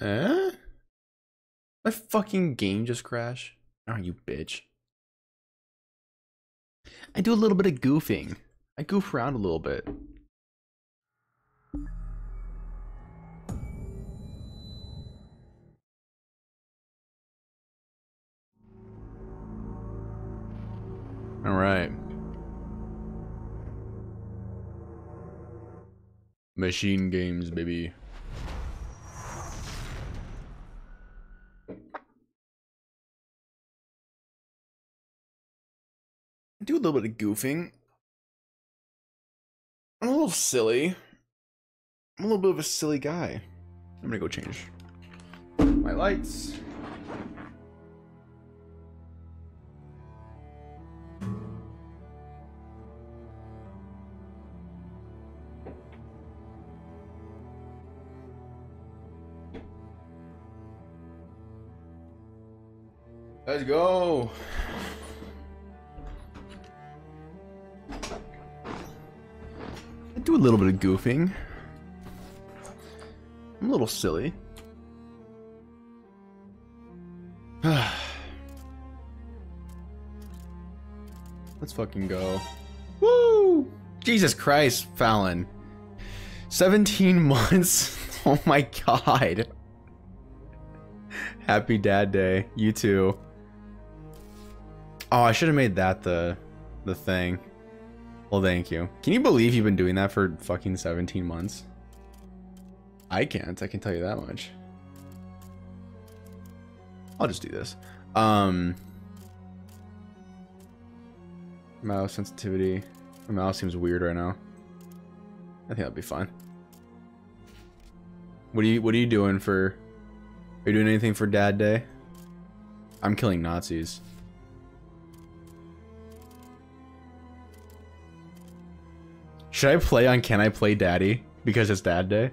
Eh? My fucking game just crashed. Oh, you bitch. I do a little bit of goofing. I goof around a little bit. All right. Machine games, baby. Do a little bit of goofing. I'm a little silly. I'm a little bit of a silly guy. I'm gonna go change my lights. Let's go. I do a little bit of goofing. I'm a little silly. Let's fucking go. Woo! Jesus Christ, Fallon. 17 months? Oh my god. Happy Dad Day. You too. Oh, I should have made that the the thing. Well, thank you. Can you believe you've been doing that for fucking 17 months? I can't. I can tell you that much. I'll just do this. Um, mouse sensitivity. My mouse seems weird right now. I think that'll be fine. What are you What are you doing for? Are you doing anything for Dad Day? I'm killing Nazis. Should I play on Can I Play Daddy because it's Dad Day?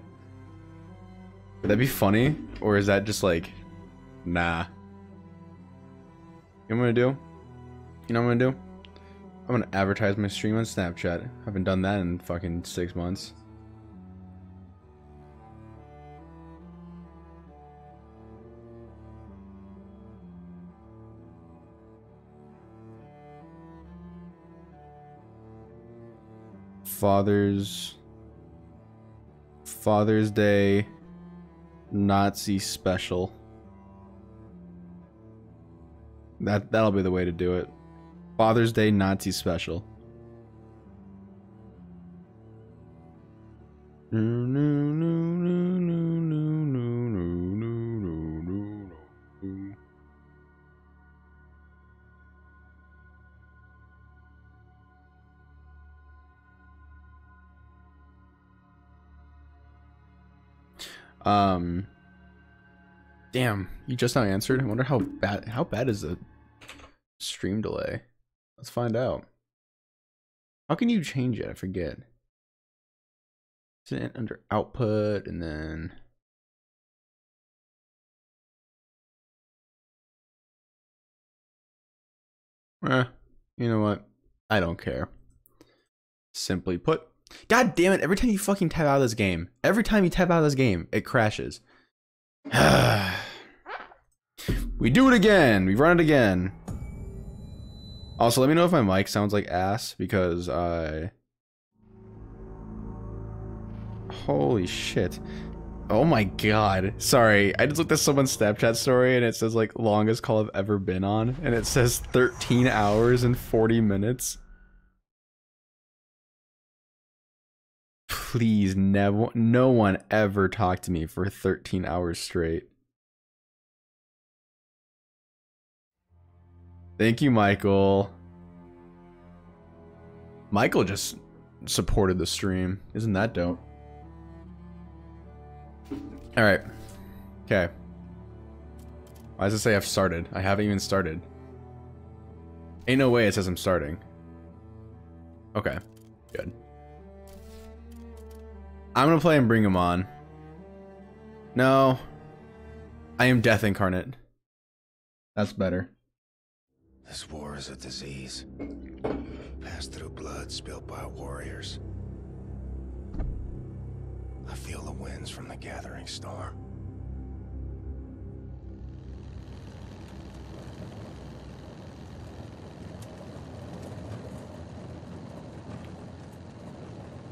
Would that be funny? Or is that just like, nah? You know what I'm gonna do? You know what I'm gonna do? I'm gonna advertise my stream on Snapchat. I haven't done that in fucking six months. Father's Father's Day Nazi special. That that'll be the way to do it. Father's Day Nazi special. No, no, no, Um. Damn, you just now answered. I wonder how bad. How bad is the stream delay? Let's find out. How can you change it? I forget. Isn't it under output and then? Eh, you know what? I don't care. Simply put, God damn it, every time you fucking tap out of this game, every time you tap out of this game, it crashes. we do it again. We run it again. Also, let me know if my mic sounds like ass because I... Holy shit. Oh my god. Sorry, I just looked at someone's Snapchat story and it says like longest call I've ever been on and it says 13 hours and 40 minutes. Please never no one ever talk to me for 13 hours straight. Thank you, Michael. Michael just supported the stream. Isn't that dope? All right. Okay. Why does it say I've started? I haven't even started. Ain't no way it says I'm starting. Okay. Good. I'm gonna play and bring him on. No. I am death incarnate. That's better. This war is a disease. Passed through blood spilled by warriors. I feel the winds from the gathering storm.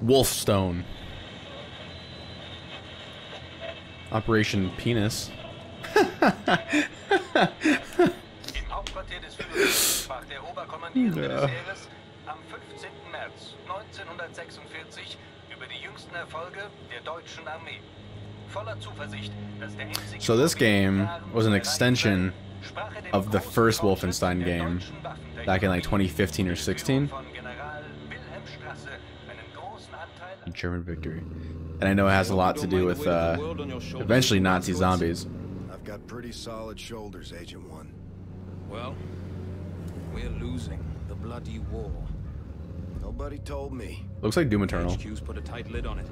Wolfenstein. Operation Penis. Im Hauptquartier des Führers sprach der Oberkommandierende Ja. des Heeres am 15. März 1946 über die jüngsten Erfolge der deutschen Armee. Voller Zuversicht, dass der einzige So this game was an extension erreichen sei, sprach den of the first Wolfenstein game back in like 2015 or 16. Führung von General Wilhelm Strasse einen großen Anteil an German victory. And I know it has a lot to do with uh, eventually Nazi zombies. I've got pretty solid shoulders, Agent One. Well, we're losing the bloody war. Nobody told me. Looks like Doom Eternal. HQ's put a tight lid on it.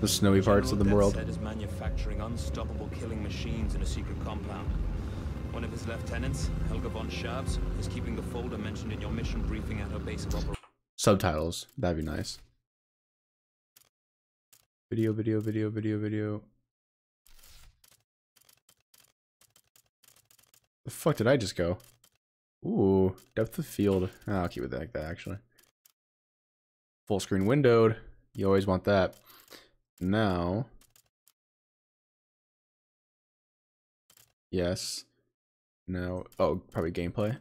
The snowy parts of the General world. Deathshead is manufacturing unstoppable killing machines in a secret compound. One of his lieutenants, Helga von Schabbs, is keeping the folder mentioned in your mission briefing at her base of operations. Subtitles. That'd be nice. Video, video, video, video, video. The fuck did I just go? Ooh, depth of field. Ah, I'll keep it like that actually. Full screen windowed. You always want that. Now. Yes. No. Oh, probably gameplay.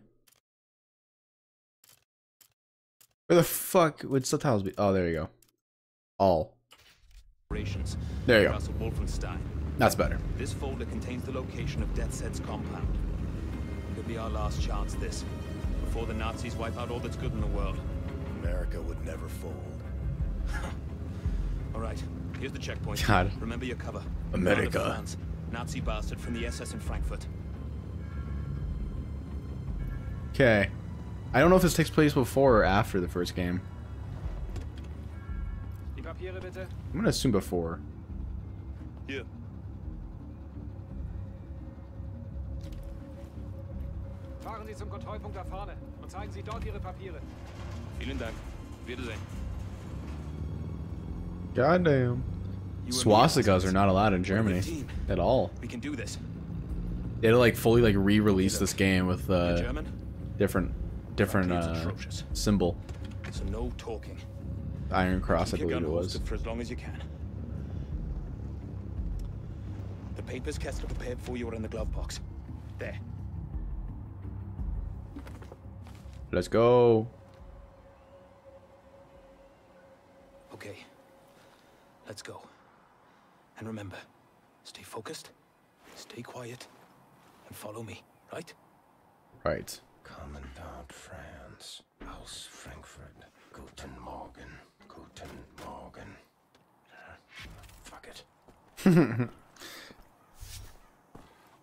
Where the fuck would subtitles be? Oh, there you go. All. There you go. Castle Wolfenstein. That's better. This folder contains the location of Deathshead's compound. Could be our last chance, this. Before the Nazis wipe out all that's good in the world. America would never fold. All right, here's the checkpoint. God. Remember your cover. America. France, Nazi bastard from the SS in Frankfurt. Okay. I don't know if this takes place before or after the first game. Die Papiere bitte. I'm gonna assume before. Hier. Fahren Sie zum Kontrollpunkt da vorne und zeigen Sie dort Ihre Papiere. Vielen Dank. Wiedersehen. Goddamn. You Swastikas are not allowed in Germany at all. We can do this. They had to like fully like re-release this game with You're uh different different Frankly, it's uh atrocious. symbol. So no talking. Iron Cross, I believe it was. for as long as you can. The papers Kessler prepared for you are in the glove box. There. Let's go. Okay. Let's go. And remember, stay focused, stay quiet, and follow me, right? Right. Commandant Franz aus Frankfurt. Guten Morgen. Guten Morgen. Fuck it.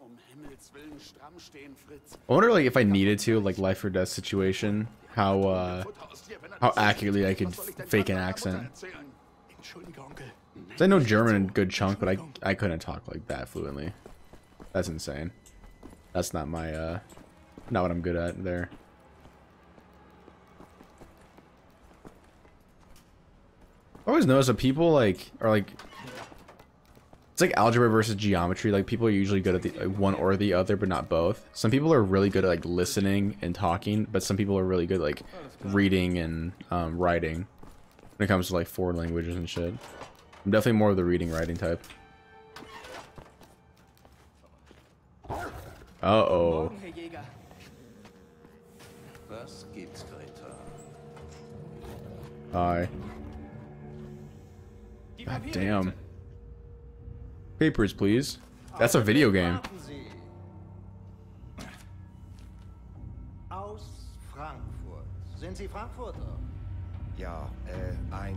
Um Himmels Willen stramm stehen, Fritz. I wonder like if I needed to, like life or death situation, how uh Futter aus dir, wenn how accurately I could Was soll ich denn fake an accent. Mutter erzählen? Entschuldige, Onkel. 'Cause I know German a good chunk, but I I couldn't talk like that fluently. That's insane. That's not my uh not what I'm good at there. I always notice that people like are like it's like algebra versus geometry. Like people are usually good at the like, one or the other, but not both. Some people are really good at like listening and talking, but some people are really good at, like reading and um, writing when it comes to like foreign languages and shit. I'm definitely more of the reading writing type. Uh oh. Hi. Die God damn. Papers, please. That's a video game. Aus Frankfurt. Sind Sie Frankfurter? Ja, äh, ein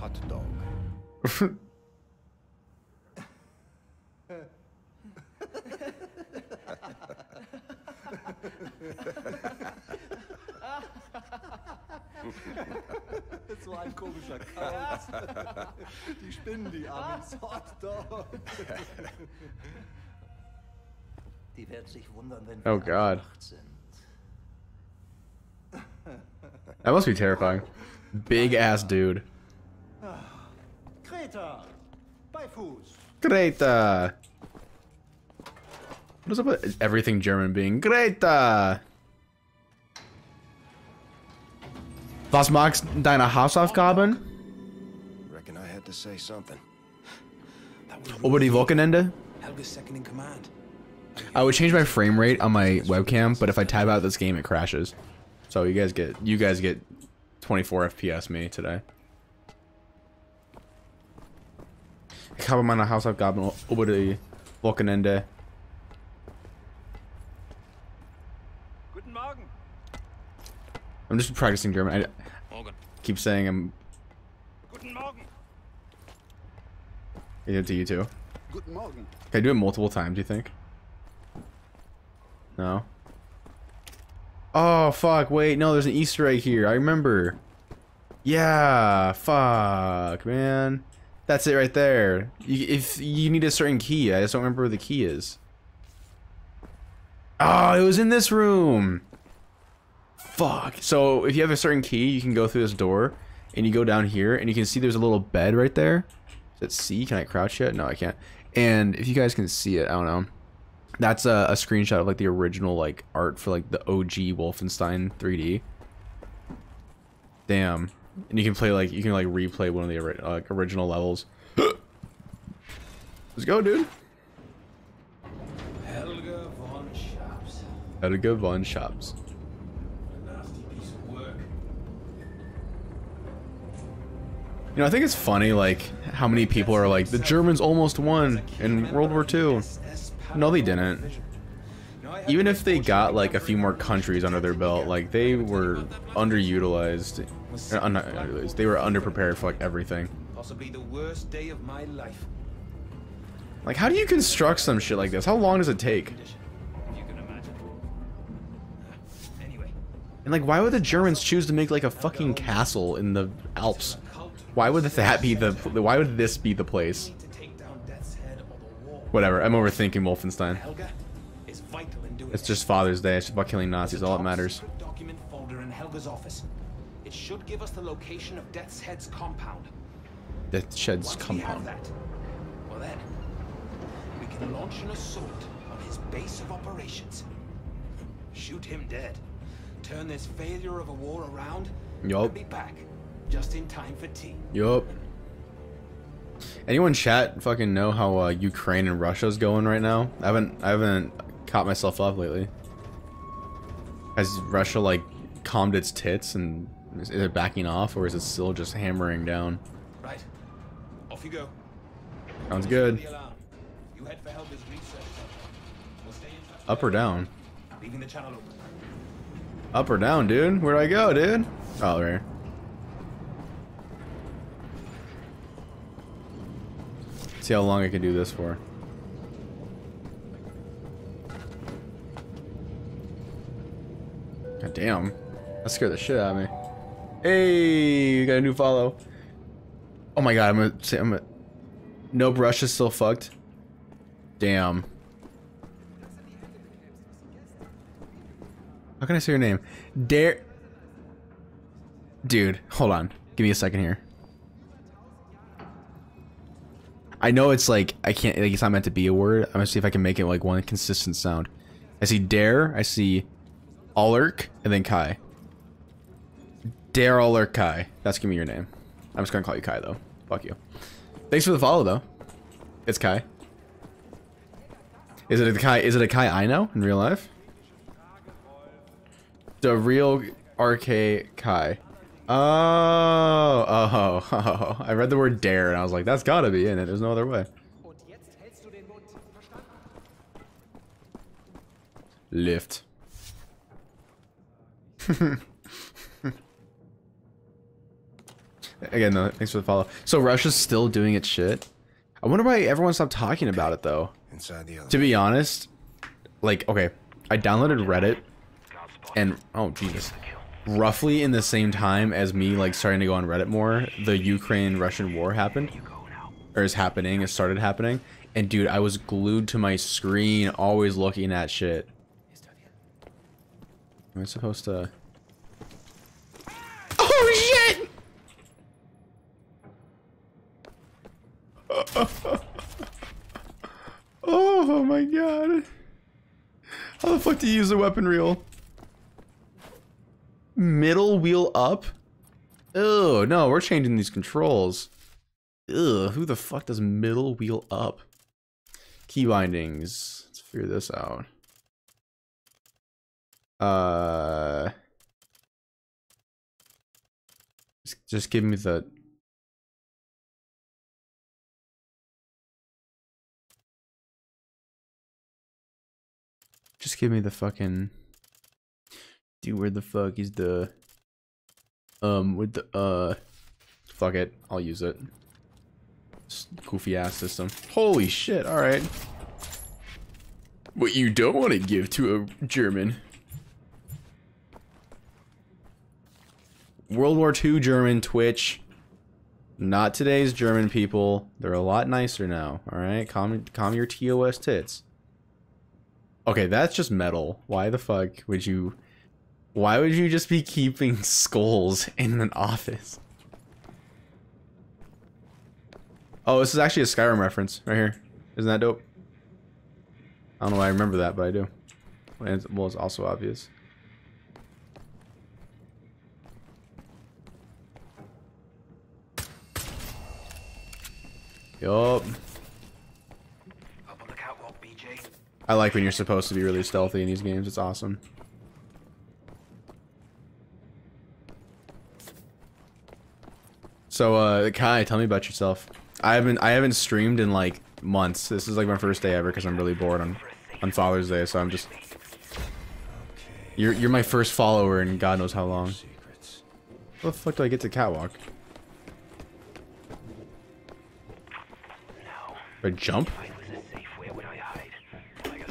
Hotdog. So ein komischer Kauz. Die spinnen die Amis. Hotdog. Die werden sich wundern, wenn wir Oh God. sind. That must be terrifying. Big ass dude. Greta. Bei Fuß. Greta. What is up with everything German being Greta? Was magst deine Hausaufgaben? to say something. That was Obody Volkenende? Helga's second in command. I would change my frame rate on my webcam, but if I tab out this game, it crashes. So you guys get you guys get 24 FPS me today. Ich habe meine Hausaufgaben über die Wochenende. Guten Morgen. I'm just practicing German. I keep saying I'm Guten Morgen. I do it to you too. Guten Morgen. Can I do it multiple times, do you think? No. Oh, fuck. Wait, no, there's an Easter egg here. I remember. Yeah, fuck, man. That's it right there. You, if you need a certain key, I just don't remember where the key is. Oh, it was in this room. Fuck. So if you have a certain key, you can go through this door, and you go down here, and you can see there's a little bed right there. Is it C? Can I crouch yet? No, I can't. And if you guys can see it, I don't know. That's a, a screenshot of like the original like art for like the OG Wolfenstein 3D. Damn. And you can play like you can like replay one of the ori- like original levels. Let's go, dude. Helga von Schabbs. Edgar von Shops. A nasty piece of work. You know, I think it's funny like how many people are like the Germans almost won in World War II. No, they didn't. Even if they got like a few more countries under their belt, like they were underutilized. Uh, not underutilized. They were underprepared for like everything. Possibly the worst day of my life. Like, how do you construct some shit like this? How long does it take? Condition, if you can imagine. Anyway, And like, why would the Germans choose to make like a fucking castle in the Alps? Why would that be the? Why would this be the place? need to take down Deathshead or the wall. Whatever. I'm overthinking Wolfenstein. Helga is vital in doing It's just Father's Day. It's about killing Nazis. All that matters. document folder in Helga's office. It should give us the location of Deathshead's compound. That sheds Once we have compound. that, well then, we can launch an assault on his base of operations. Shoot him dead. Turn this failure of a war around. Yup. Be back just in time for tea. Yup. Anyone chat fucking know how uh, Ukraine and Russia's going right now? I haven't I haven't caught myself up lately. Has Russia like calmed its tits and is it backing off or is it still just hammering down? Right. Off you go. Sounds good. You head for Helga's. We'll stay in. Up or down? Leaving the channel open. Up or down, dude? Where'd I go, dude? Oh, right. See how long I can do this for. God damn. That scared the shit out of me. Hey, you got a new follow. Oh my god, I'm gonna say, I'm gonna... Nope, Russia's still fucked. Damn. How can I say your name? Dare. Dude, hold on. Give me a second here. I know it's like I can't. Like it's not meant to be a word. I'm gonna see if I can make it like one consistent sound. I see dare. I see Ulrk, and then Kai. Dare Ulrk Kai. That's gonna be your name. I'm just gonna call you Kai though. Fuck you. Thanks for the follow though. It's Kai. Is it a Kai? Is it a Kai I know in real life? The real RK Kai. Oh, oh, oh, I read the word dare and I was like, that's gotta be in it. There's no other way. Und jetzt hältst du den Mund. Verstanden? Lift. Again, though, thanks for the follow. So Russia's still doing its shit. I wonder why everyone stopped talking about it though. Inside the To be honest, like, okay, I downloaded Reddit, and oh Jesus, roughly in the same time as me like starting to go on Reddit more, the Ukraine-Russian war happened, or is happening, it started happening, and dude, I was glued to my screen, always looking at shit. Am I supposed to? Oh shit! Oh my god. How the fuck do you use the weapon reel? Middle wheel up? Oh, no, we're changing these controls. Ugh, who the fuck does middle wheel up? Key bindings. Let's figure this out. Uh, just, just give me the. Just give me the fucking. Dude, where the fuck is the. Um, with the, uh. Fuck it, I'll use it. Goofy ass system. Holy shit, alright. What you don't want to give to a German. World War II German Twitch. Not today's German people. They're a lot nicer now. Alright? Calm, calm your TOS tits. Okay, that's just metal. Why the fuck would you... Why would you just be keeping skulls in an office? Oh, this is actually a Skyrim reference right here. Isn't that dope? I don't know why I remember that, but I do. Well, it's also obvious. Yup. Up on the catwalk, BJ. I like when you're supposed to be really stealthy in these games. It's awesome. So, uh, Kai, tell me about yourself. I haven't I haven't streamed in like months. This is like my first day ever because I'm really bored on on Father's Day. So I'm just you're you're my first follower in God knows how long. How the fuck do I get to catwalk? I jump?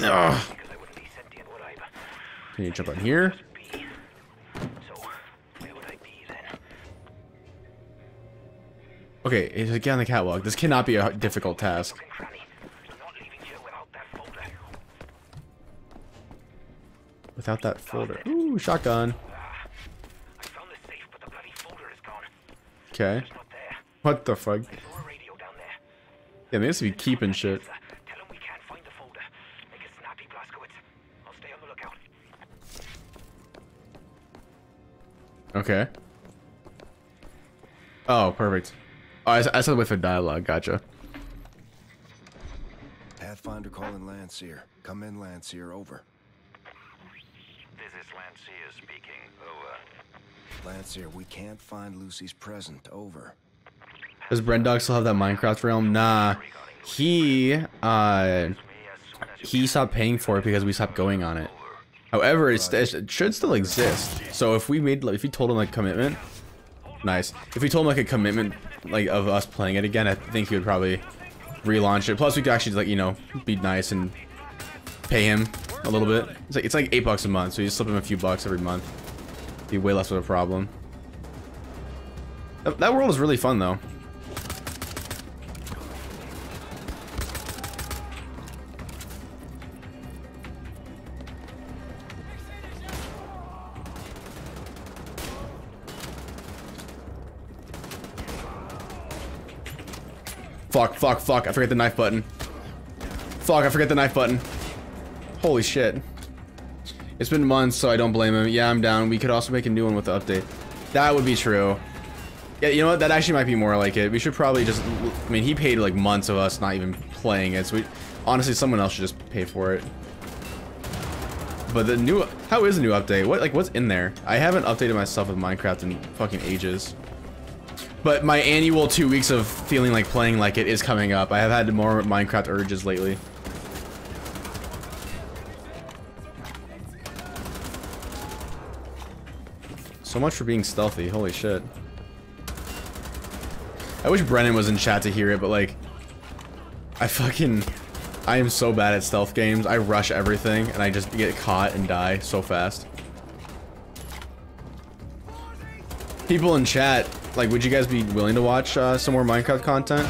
Ugh. Can you jump on here? Okay, get on the catwalk. This cannot be a difficult task. Without that folder. Ooh, shotgun. Okay. What the fuck? Yeah, they must be keeping shit. Okay. Oh, perfect. Oh, I, I said with a dialogue. Gotcha. Pathfinder calling Lancier. Come in, Lancier. Over. This is Lancia speaking. Over. Lancier, we can't find Lucy's present. Over. Does Brendog still have that Minecraft realm? Nah. He, uh, he stopped paying for it because we stopped going on it. However, it's, it should still exist. So if we made, like, if we told him like commitment, nice. If we told him like a commitment, like of us playing it again, I think he would probably relaunch it. Plus, we could actually like you know be nice and pay him a little bit. It's like it's like eight bucks a month, so you slip him a few bucks every month. Be way less of a problem. That, that world is really fun though. Fuck, fuck, fuck. I forget the knife button. Fuck, I forget the knife button. Holy shit. It's been months, so I don't blame him. Yeah, I'm down. We could also make a new one with the update. That would be true. Yeah, you know what? That actually might be more like it. We should probably just... I mean, he paid like months of us not even playing it, so we... Honestly, someone else should just pay for it. But the new... How is the new update? What, like, what's in there? I haven't updated myself with Minecraft in fucking ages. But my annual two weeks of feeling like playing like it is coming up. I have had more Minecraft urges lately. So much for being stealthy, holy shit. I wish Brennan was in chat to hear it, but like... I fucking... I am so bad at stealth games. I rush everything, and I just get caught and die so fast. People in chat, like, would you guys be willing to watch uh, some more Minecraft content?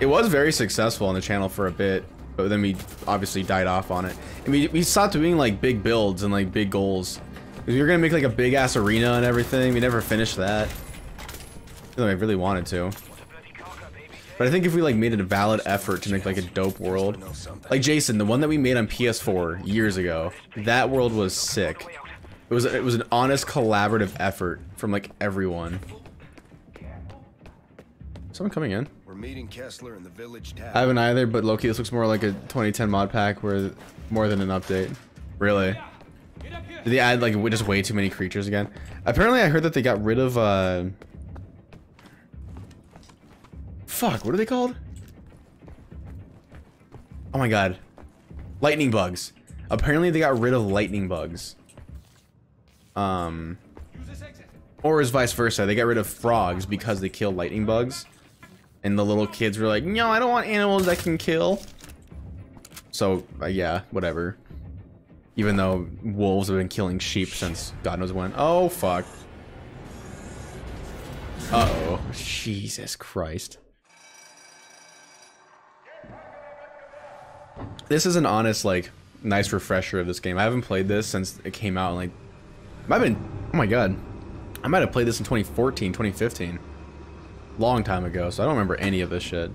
It was very successful on the channel for a bit, but then we obviously died off on it. And we, we stopped doing, like, big builds and, like, big goals. We were gonna make, like, a big-ass arena and everything. We never finished that. Though I really wanted to. But I think if we, like, made it a valid effort to make, like, a dope world. Like, Jason, the one that we made on PS4 years ago, that world was sick. It was, it was an honest, collaborative effort from, like, everyone. Someone coming in? We're We're meeting Kessler in the village tavern. I haven't either, but Loki, this looks more like a 2010 mod pack where more than an update. Really? Did they add like just way too many creatures again? Apparently, I heard that they got rid of uh. Fuck, what are they called? Oh my god, lightning bugs. Apparently, they got rid of lightning bugs. Um, or is vice versa. They got rid of frogs because they kill lightning bugs. And the little kids were like, no, I don't want animals that can kill. So, uh, yeah, whatever. Even though wolves have been killing sheep since God knows when. Oh, fuck. Uh-oh. Jesus Christ. This is an honest, like, nice refresher of this game. I haven't played this since it came out, like... I've been... Oh my god. I might have played this in 2014, 2015 long time ago, so I don't remember any of this shit.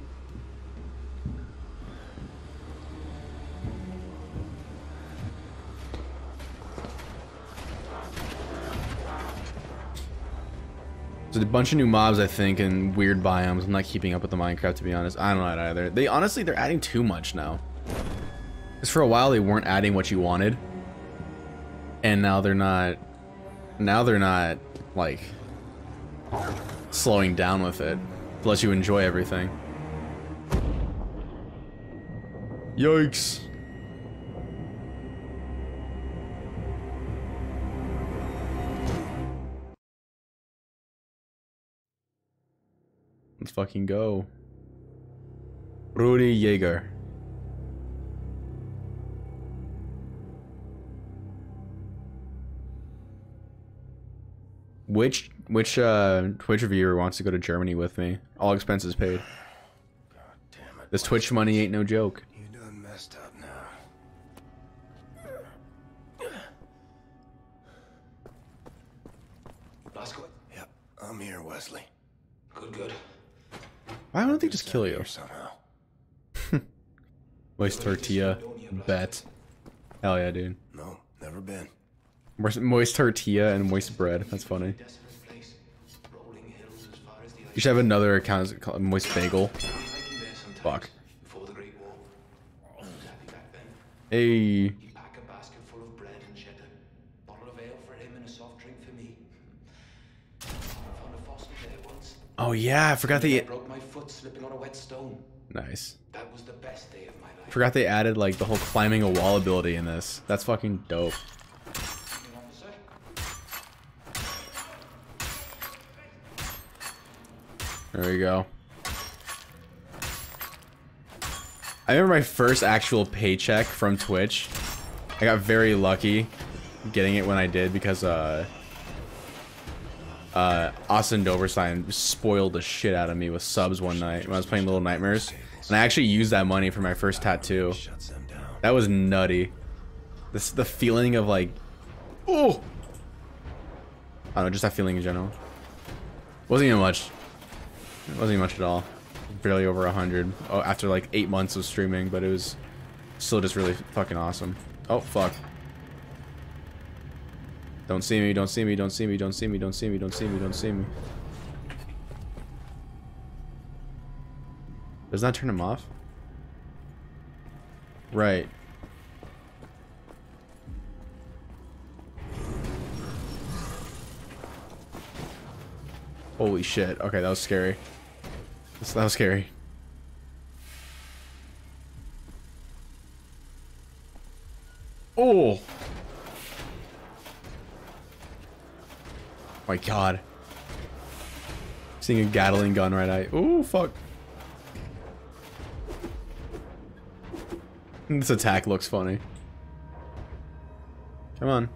There's a bunch of new mobs, I think, and weird biomes. I'm not keeping up with the Minecraft, to be honest. I don't know either. They honestly, they're adding too much now. Because for a while, they weren't adding what you wanted. And now they're not... Now they're not, like slowing down with it to let you enjoy everything. Yikes. Let's fucking go. Rudi Jäger. Which which uh, Twitch viewer wants to go to Germany with me? All expenses paid. God damn it. This Twitch money ain't no joke. You done messed up now. Blazko. Yep, I'm here, Wesley. Good, good. Why don't they just kill you? Here somehow. Moist tortilla. Bet. Hell yeah, dude. No, never been. Moist- tortilla and moist bread. That's funny. You should have another account called Moist Bagel. Fuck. Hey. Oh yeah, I forgot they. broke my foot slipping on a wet stone. Nice. That was the best day of my life. Forgot they added like the whole climbing a wall ability in this. That's fucking dope. There we go. I remember my first actual paycheck from Twitch. I got very lucky getting it when I did because uh uh Austin Doverstein spoiled the shit out of me with subs one night when I was playing Little Nightmares. And I actually used that money for my first tattoo. That was nutty. This the feeling of like oh I don't know, just that feeling in general. Wasn't even much. It wasn't much at all. Barely over a hundred. Oh, after like eight months of streaming, but it was still just really fucking awesome. Oh fuck. Don't see me, don't see me, don't see me, don't see me, don't see me, don't see me, don't see me. Does that turn him off? Right. Holy shit. Okay, that was scary. That was scary. Oh! My god. Seeing a Gatling gun right at Oh, fuck. This attack looks funny. Come on.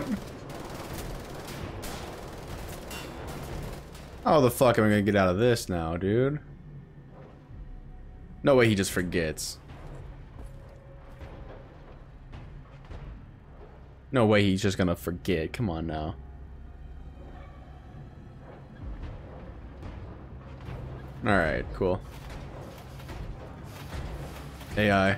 Fuck. How the fuck am I gonna get out of this now, dude? No way he just forgets. No way he's just gonna forget. Come on now. Alright, cool. AI.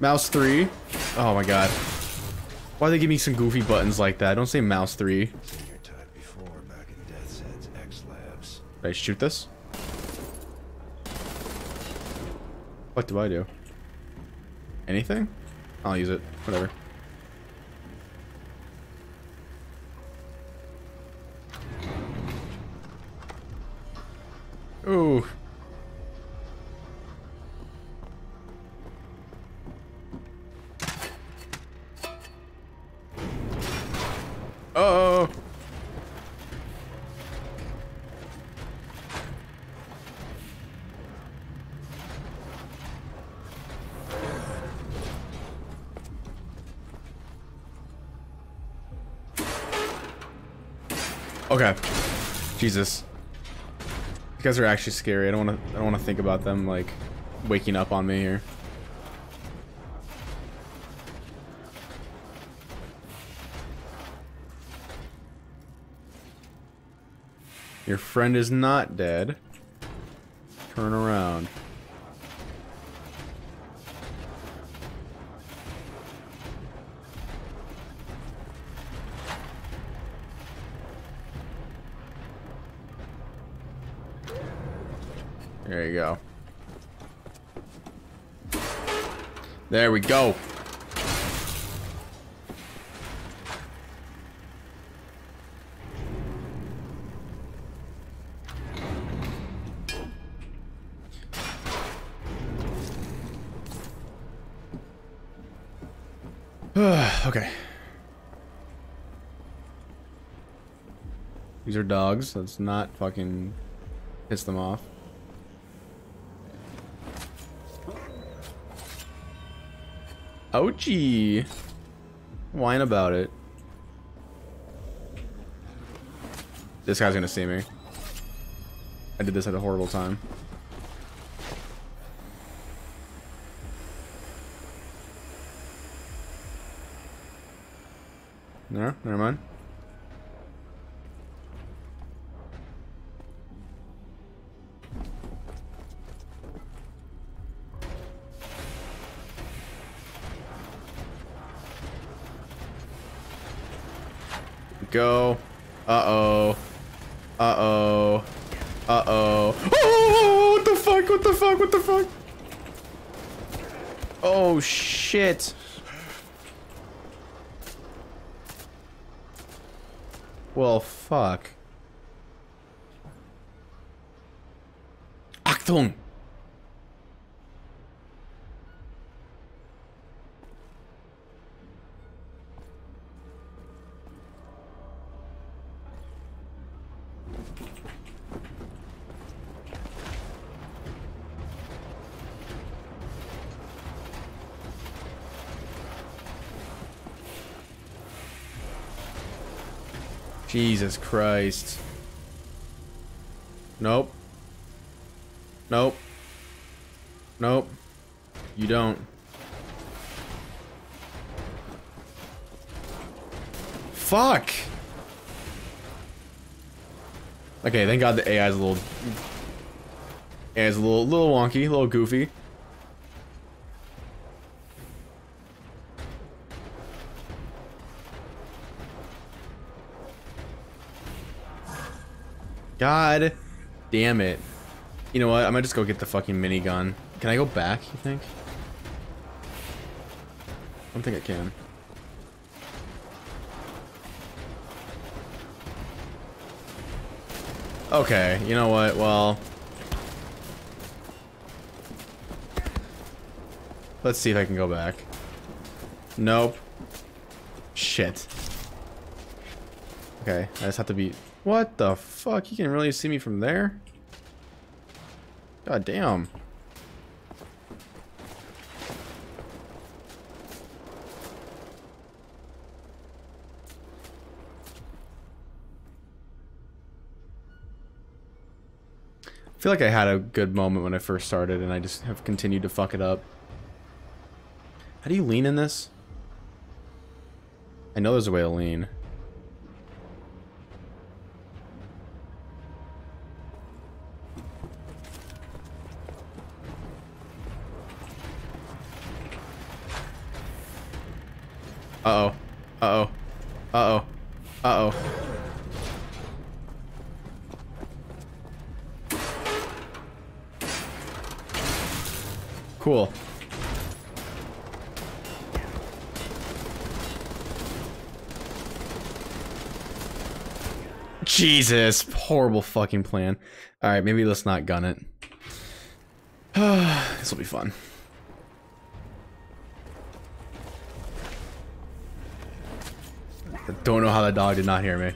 Mouse 3? Oh my god. Why they give me some goofy buttons like that? Don't say mouse 3. Did. I shoot this? What do I do? Anything? I'll use it. Whatever. Okay. Jesus. These guys are actually scary. I don't want to. I don't want to think about them like waking up on me here. Your friend is not dead. Turn around. There you go. There we go. okay. These are dogs. Let's not fucking piss them off. Ouchie. Whine about it. This guy's gonna see me. I did this at a horrible time. Fuck. Achtung! Jesus Christ. Nope. Nope. Nope. You don't. Fuck! Okay, thank god the AI is a little... AI is a little, little wonky, a little goofy. God damn it. You know what? I might just go get the fucking minigun. Can I go back, you think? I don't think I can. Okay, you know what? Well... Let's see if I can go back. Nope. Shit. Okay, I just have to be... What the fuck? You can really see me from there? God damn. I feel like I had a good moment when I first started and I just have continued to fuck it up. How do you lean in this? I know there's a way to lean. Uh-oh. Uh-oh. Uh-oh. Uh-oh. Cool. Jesus, horrible fucking plan. All right, maybe let's not gun it. this will be fun. I don't know how that dog did not hear me.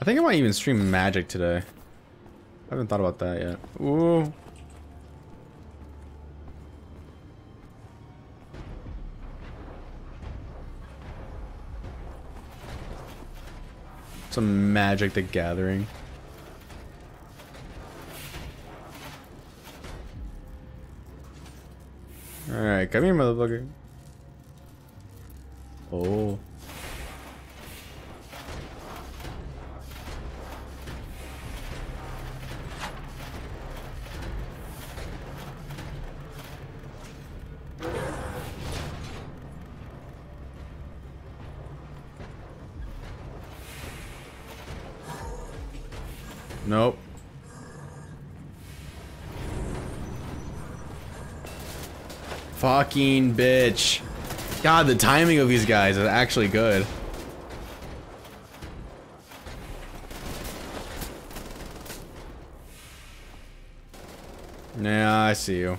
I think I might even stream magic today. I haven't thought about that yet. Ooh. Some Magic the Gathering. Alright, come here, motherfucker. Fucking bitch. God, the timing of these guys is actually good. Yeah, I see you.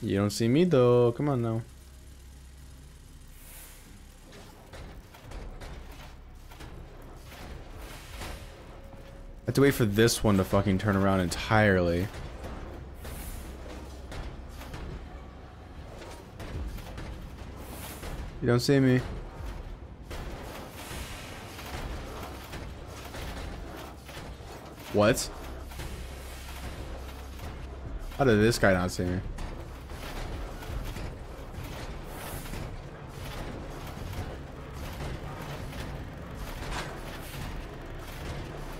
You don't see me though. Come on now. Have to wait for this one to fucking turn around entirely. You don't see me. What? How did this guy not see me?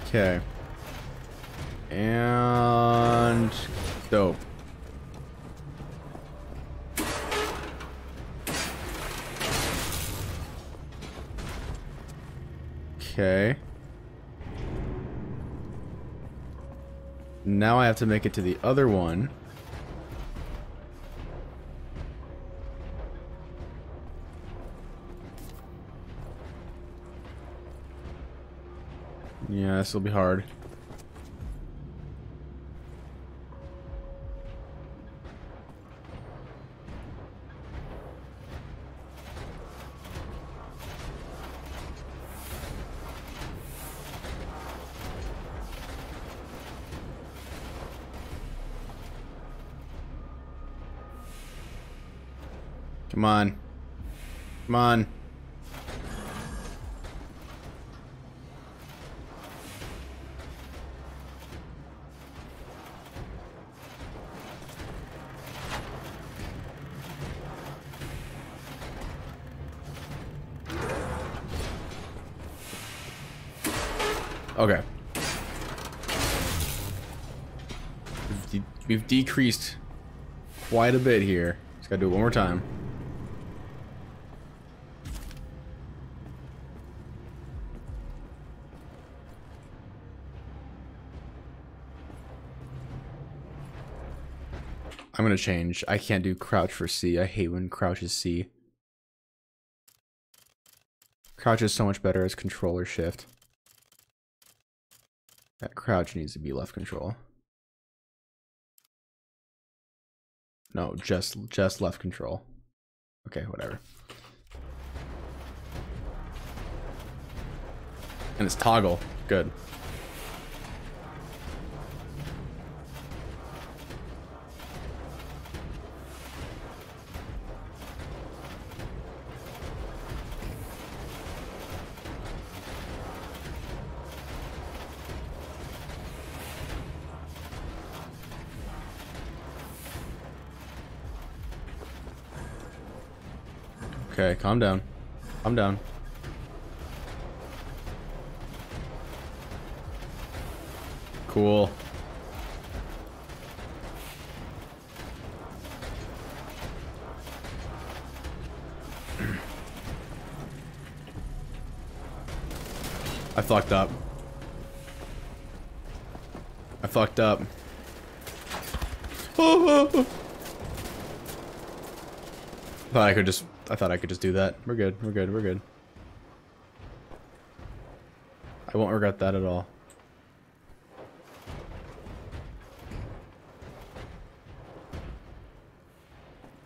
Okay. And dope. Okay. Now I have to make it to the other one. Yeah, this will be hard. Decreased quite a bit here. Just gotta do it one more time. I'm gonna change. I can't do crouch for C. I hate when crouch is C. Crouch is so much better as controller shift. That crouch needs to be left control. No, just just left control. Okay, whatever. And it's toggle. Good. Okay, calm down. Calm down. Cool. I fucked up. I fucked up. thought I could just I thought I could just do that. We're good. We're good. We're good. I won't regret that at all.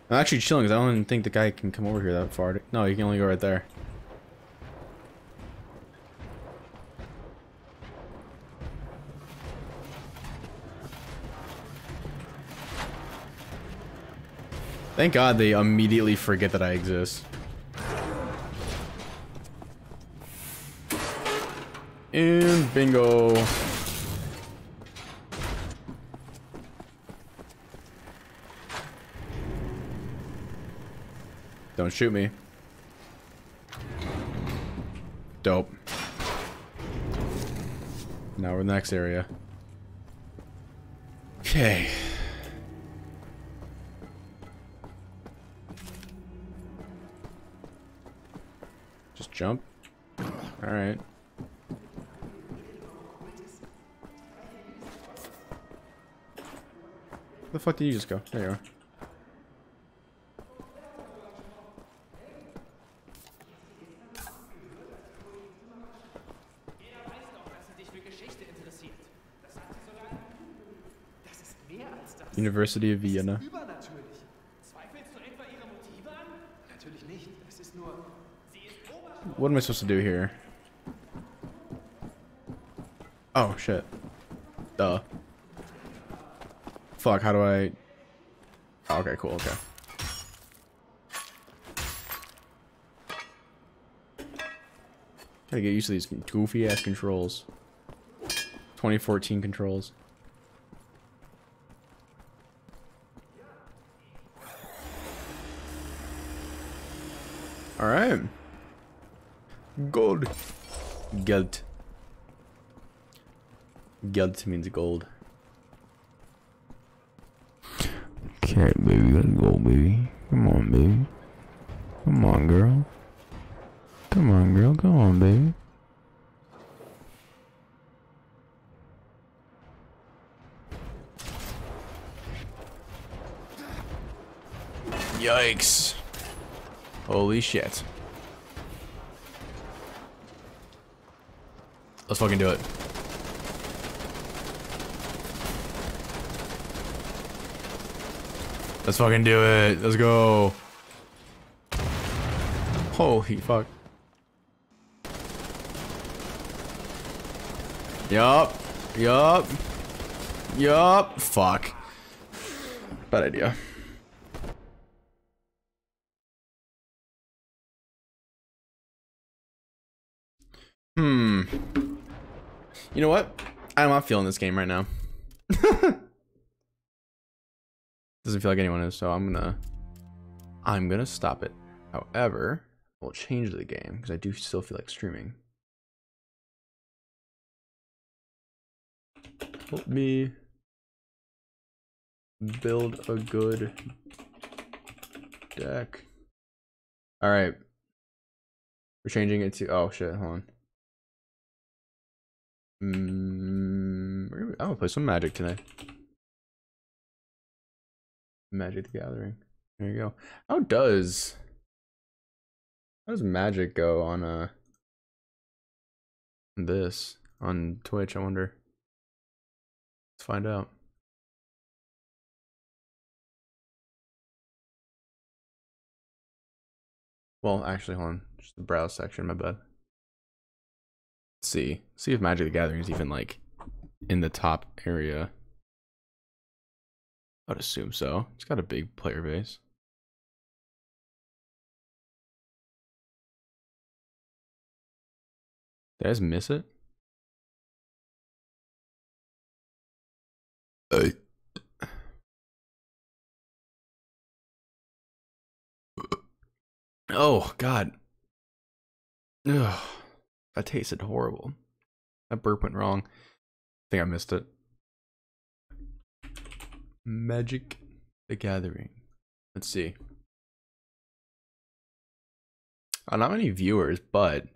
I'm actually chilling because I don't even think the guy can come over here that far. No, he can only go right there. Thank God they immediately forget that I exist. And bingo. Don't shoot me. Dope. Now we're in the next area. Okay. Jump. Alright. The fuck did you just go? There you are. University of Vienna. What am I supposed to do here? Oh, shit. Duh. Fuck, how do I... Oh, okay, cool, okay. Gotta get used to these goofy ass controls. 2014 controls. Alright. Gold. Geld. Geld means gold. Okay, baby, let's go, baby. Come on, baby. Come on, girl. Come on, girl. Come on, baby. Yikes. Holy shit. Let's fucking do it. Let's fucking do it. Let's go. Holy fuck. Yup. Yup. Yup. Fuck. Bad idea. You know what? I'm not feeling this game right now. Doesn't feel like anyone is, so I'm gonna I'm gonna stop it. However, we'll change the game because I do still feel like streaming. Help me build a good deck. All right. We're changing it to oh shit, hold on. Mm, I'm gonna play some Magic today. Magic the Gathering. There you go. How does how does Magic go on uh this on Twitch? I wonder. Let's find out. Well, actually, hold on. Just the browse section. My bad. Let's see. See if Magic the Gathering is even like in the top area. I'd assume so. It's got a big player base. Did I just miss it? Uh, Oh God. Ugh, that tasted horrible. That burp went wrong. I think I missed it. Magic the Gathering. Let's see. Uh, not many viewers, but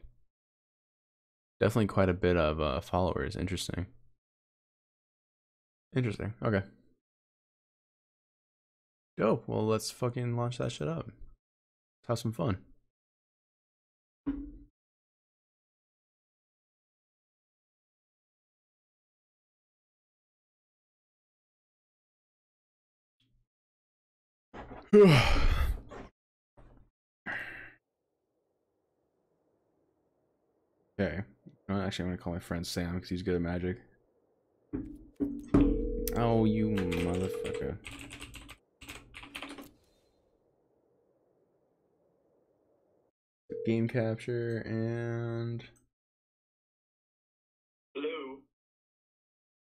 definitely quite a bit of uh, followers. Interesting. Interesting. Okay. Dope. Well, let's fucking launch that shit up. Let's have some fun. okay. Actually, I'm gonna call my friend Sam because he's good at magic. Oh, you motherfucker. Game capture and. Hello.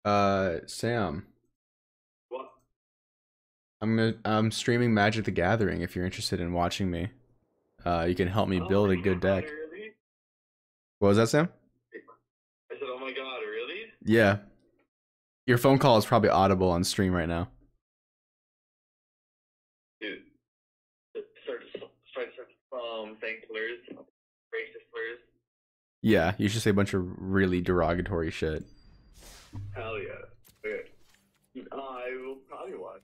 Uh, Sam. I'm gonna I'm streaming Magic the Gathering. If you're interested in watching me, uh, you can help me Oh build a good God, deck. Really? What was that, Sam? I said, oh my god, really? Yeah. Your phone call is probably audible on stream right now. Dude. Start, start, start um, saying slurs, racist slurs. Yeah, you should say a bunch of really derogatory shit. Hell yeah. Okay. I will probably watch.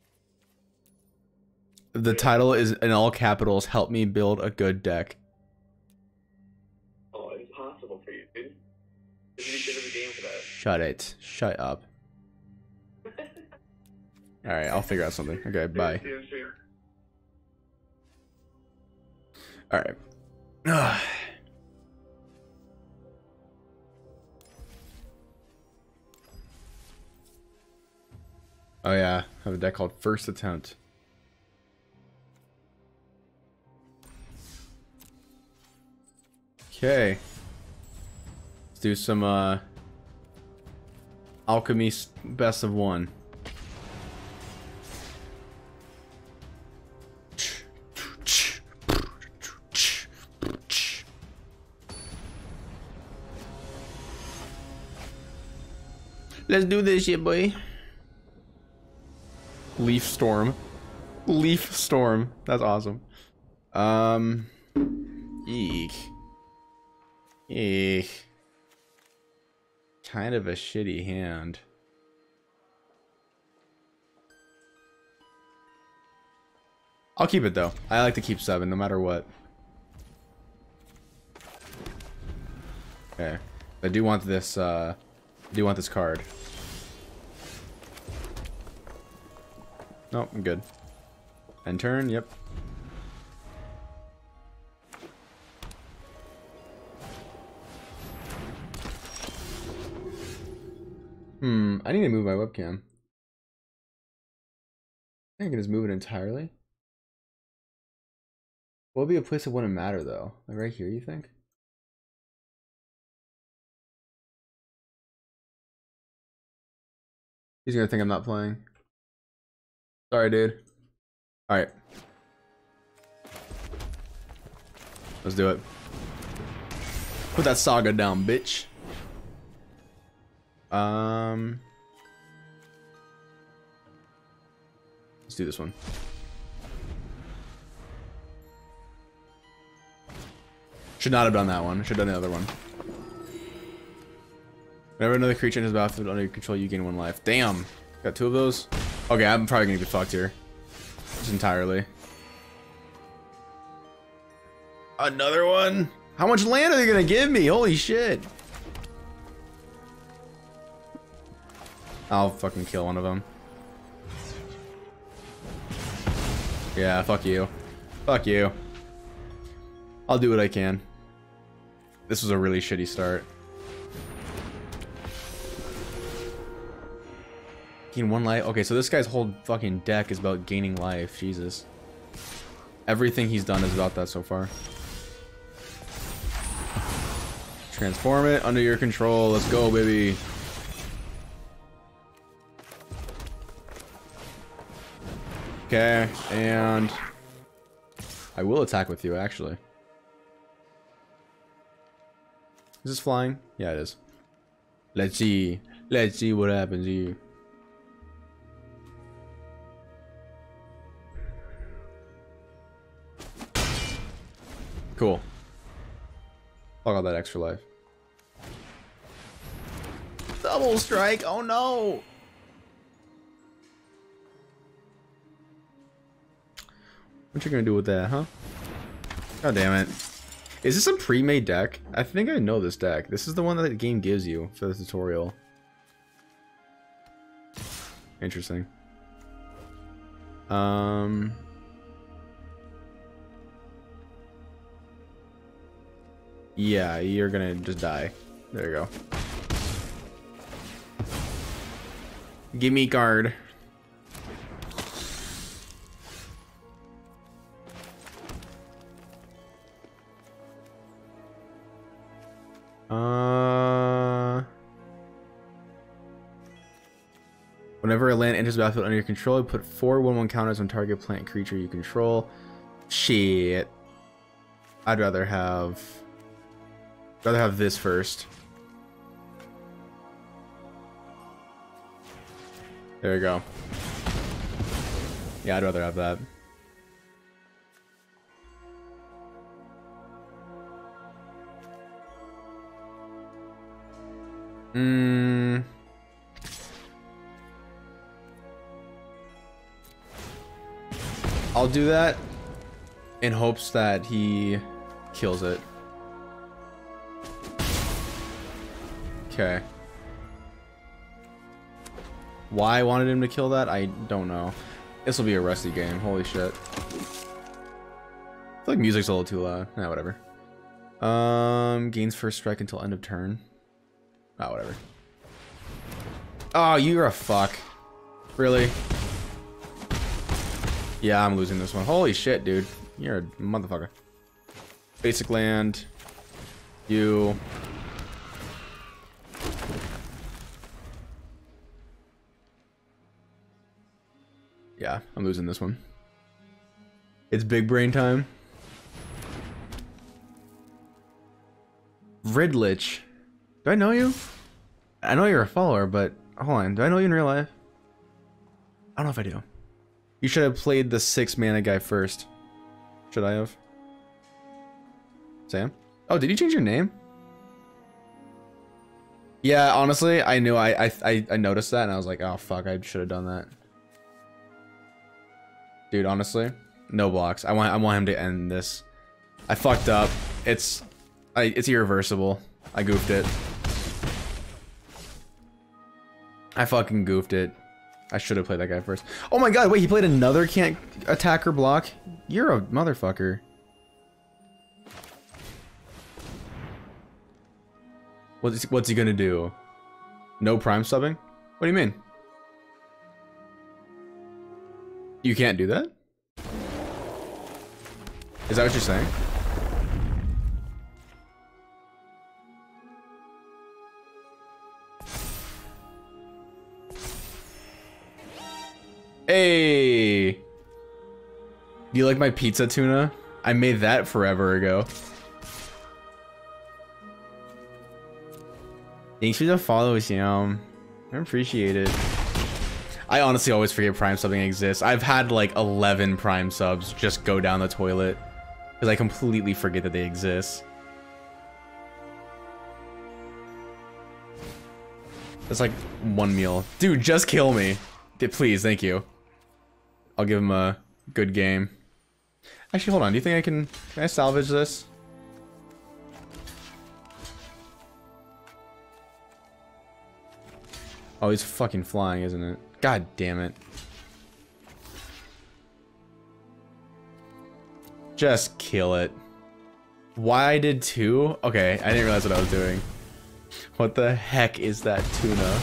The title is in all capitals. Help me build a good deck. Oh, impossible for you, dude. This is good of a game for that. Shut it. Shut up. All right, I'll figure out something. Okay, bye. See you soon. All right. Ugh. Oh yeah, I have a deck called First Attempt. Okay. Let's do some uh Alchemy best of one. Let's do this shit, boy. Leaf Storm. Leaf Storm. That's awesome. Um. Eek. Eek. Kind of a shitty hand. I'll keep it though. I like to keep seven no matter what. Okay. I do want this, uh, I do want this card. Nope, I'm good. End turn, yep. Hmm, I need to move my webcam. I can just move it entirely. What would be a place that wouldn't matter though? Like right here, you think? He's gonna think I'm not playing. Sorry, dude. Alright. Let's do it. Put that saga down, bitch. Um. Let's do this one. Should not have done that one. Should have done the other one. Whenever another creature enters the battlefield under your control, you gain one life. Damn. Got two of those? Okay, I'm probably gonna get fucked here. Just entirely. Another one? How much land are they gonna give me? Holy shit. I'll fucking kill one of them. Yeah, fuck you. Fuck you. I'll do what I can. This was a really shitty start. Gain one life. Okay, so this guy's whole fucking deck is about gaining life. Jesus. Everything he's done is about that so far. Transform it under your control. Let's go, baby. Okay, and I will attack with you, actually. Is this flying? Yeah, it is. Let's see. Let's see what happens here. Cool. Fuck all that extra life. Double strike! Oh no! What you gonna do with that, huh? God damn it. Is this a pre-made deck? I think I know this deck. This is the one that the game gives you for the tutorial. Interesting. Um... Yeah, you're gonna just die. There you go. Give me guard. Uh, whenever a land enters the battlefield under your control, you put four 1-1 counters on target plant creature you control. Shit. I'd rather have... Rather have this first. There we go. Yeah, I'd rather have that. Mm. I'll do that in hopes that he kills it. Okay. Why I wanted him to kill that, I don't know. This will be a rusty game. Holy shit. I feel like music's a little too loud. Nah, whatever. Um, gains first strike until end of turn. Ah, whatever. Oh, you're a fuck. Really? Yeah, I'm losing this one. Holy shit, dude. You're a motherfucker. Basic land. You. Yeah, I'm losing this one. It's big brain time. Ridlich. Do I know you? I know you're a follower, but hold on. Do I know you in real life? I don't know if I do. You should have played the six mana guy first. Should I have? Sam? Oh, did you change your name? Yeah, honestly, I knew I I I noticed that and I was like, oh fuck, I should have done that. Dude, honestly, no blocks. I want I want him to end this. I fucked up. It's I it's irreversible. I goofed it. I fucking goofed it. I should have played that guy first. Oh my god, wait, he played another can't attack or block? You're a motherfucker. What's, what's he gonna do? No prime subbing? What do you mean? You can't do that? Is that what you're saying? Hey! Do you like my pizza tuna? I made that forever ago. Thanks for the follow, Sam. I appreciate it. I honestly always forget Prime subbing exists. I've had like 11 Prime subs just go down the toilet. Because I completely forget that they exist. That's like one meal. Dude, just kill me. Please, thank you. I'll give him a good game. Actually, hold on. Do you think I can... Can I salvage this? Oh, he's fucking flying, isn't it? God damn it. Just kill it. Why I did two? Okay, I didn't realize what I was doing. What the heck is that tuna?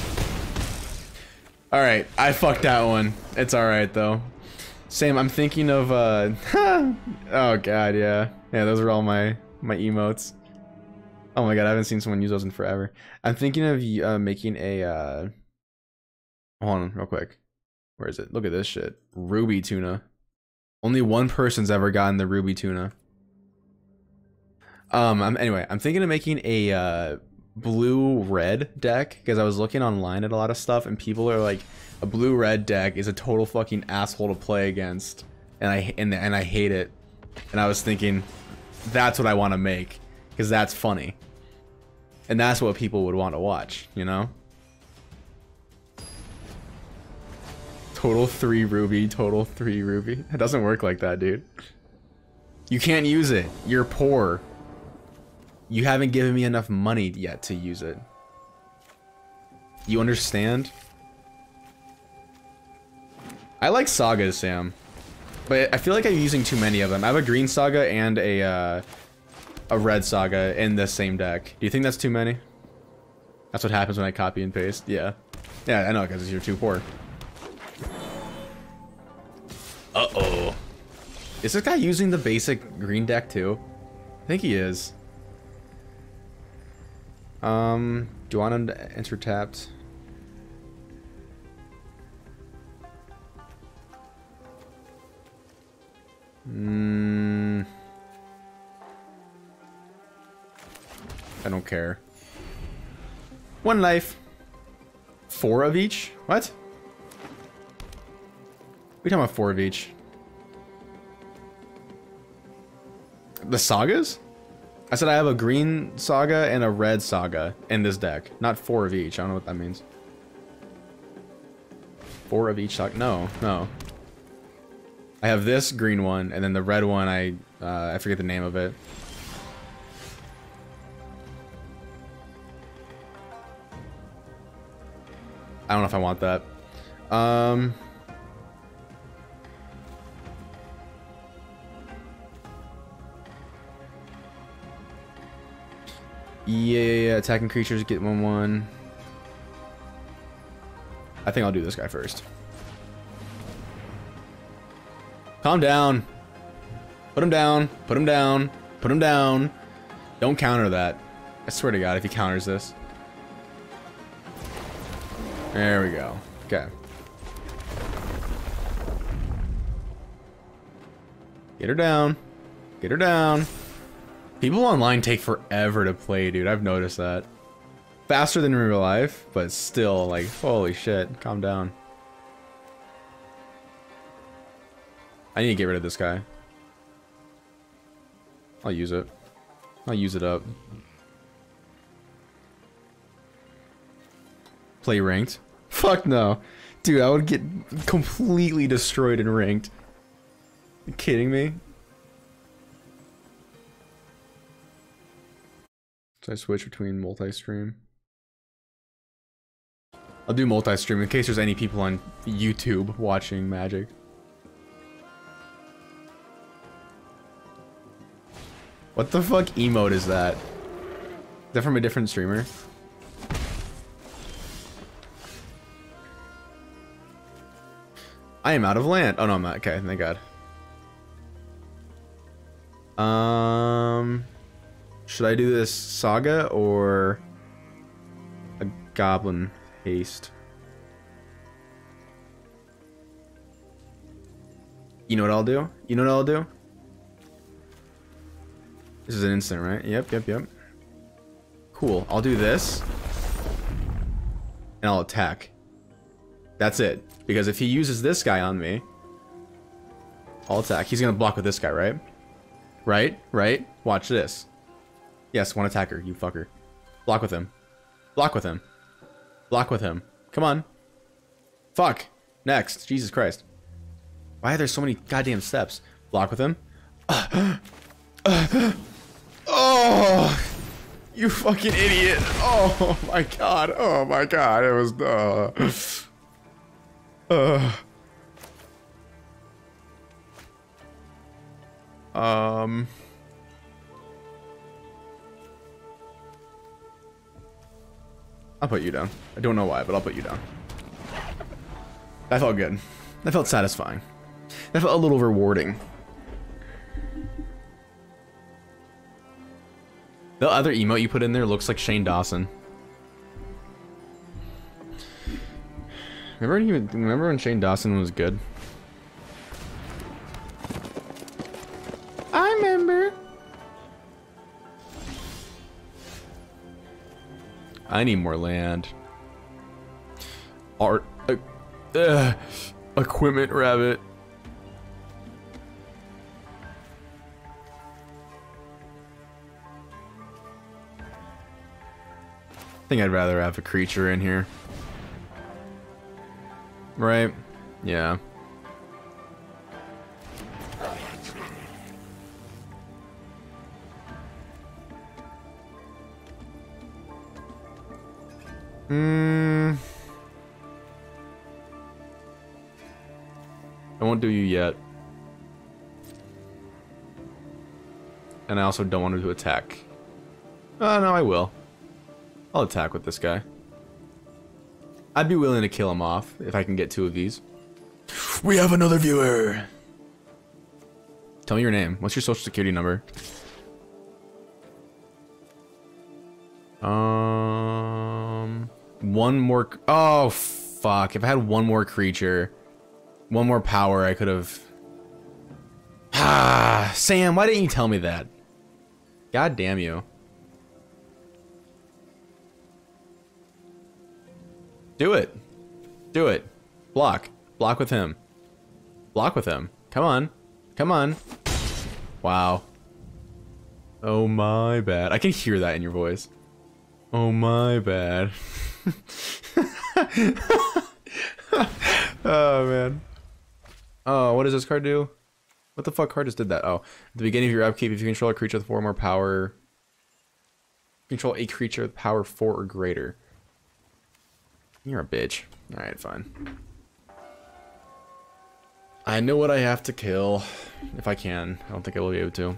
Alright, I fucked that one. It's alright though. Sam, I'm thinking of uh Oh god, yeah. Yeah, those are all my my emotes. Oh my god, I haven't seen someone use those in forever. I'm thinking of uh, making a uh Hold on, real quick. Where is it? Look at this shit. Ruby tuna. Only one person's ever gotten the ruby tuna. Um, I'm, anyway, I'm thinking of making a uh, blue red deck because I was looking online at a lot of stuff and people are like, a blue red deck is a total fucking asshole to play against, and I and and I hate it. And I was thinking, that's what I want to make because that's funny, and that's what people would want to watch, you know. Total three ruby, total three ruby. It doesn't work like that, dude. You can't use it. You're poor. You haven't given me enough money yet to use it. You understand? I like sagas, Sam. But I feel like I'm using too many of them. I have a green saga and a uh, a red saga in the same deck. Do you think that's too many? That's what happens when I copy and paste. Yeah. Yeah, I know, because you're too poor. Uh-oh. Is this guy using the basic green deck too? I think he is. Um, do you want him to enter tapped? Hmm. I don't care. One life. Four of each? What? We talking about four of each. The sagas? I said I have a green saga and a red saga in this deck. Not four of each. I don't know what that means. Four of each saga? No, no. I have this green one, and then the red one, I uh, I forget the name of it. I don't know if I want that. Um... Yeah, yeah, yeah, attacking creatures get 1-1. I think I'll do this guy first. Calm down. Put him down. Put him down. Put him down. Don't counter that. I swear to God, if he counters this. There we go. Okay. Get her down. Get her down. People online take forever to play, dude. I've noticed that. Faster than real life, but still, like, holy shit. Calm down. I need to get rid of this guy. I'll use it. I'll use it up. Play ranked? Fuck no. Dude, I would get completely destroyed in ranked. You kidding me? So I switch between multi-stream? I'll do multi-stream in case there's any people on YouTube watching Magic. What the fuck emote is that? Is that from a different streamer? I am out of land. Oh no, I'm not. Okay, thank god. Um, should I do this saga or a goblin haste? You know what I'll do? You know what I'll do? This is an instant, right? Yep, yep, yep. Cool. I'll do this. And I'll attack. That's it. Because if he uses this guy on me, I'll attack. He's going to block with this guy, right? Right? Right? Watch this. Yes, one attacker, you fucker. Block with him. Block with him. Block with him. Come on. Fuck. Next. Jesus Christ. Why are there so many goddamn steps? Block with him. Oh! You fucking idiot. Oh my god. Oh my god. It was... Uh... Uh... Um... I'll put you down. I don't know why, but I'll put you down. That felt good. That felt satisfying. That felt a little rewarding. The other emote you put in there looks like Shane Dawson. Remember when, he, remember when Shane Dawson was good? I remember. I need more land. Art. Uh, uh, equipment rabbit. I think I'd rather have a creature in here. Right? Yeah. Hmm. I won't do you yet. And I also don't want to attack. Oh, no, I will. I'll attack with this guy. I'd be willing to kill him off if I can get two of these. We have another viewer! Tell me your name. What's your social security number? Um, one more. Oh fuck! If I had one more creature, one more power, I could have. Ah, Sam, why didn't you tell me that? God damn you! Do it. Do it. Block. Block with him. Block with him. Come on. Come on. Wow. Oh my bad. I can hear that in your voice. Oh my bad. oh man. Oh, what does this card do? What the fuck card just did that? Oh, at the beginning of your upkeep, if you control a creature with four or more power, control a creature with power four or greater. You're a bitch. Alright, fine. I know what I have to kill. If I can. I don't think I will be able to.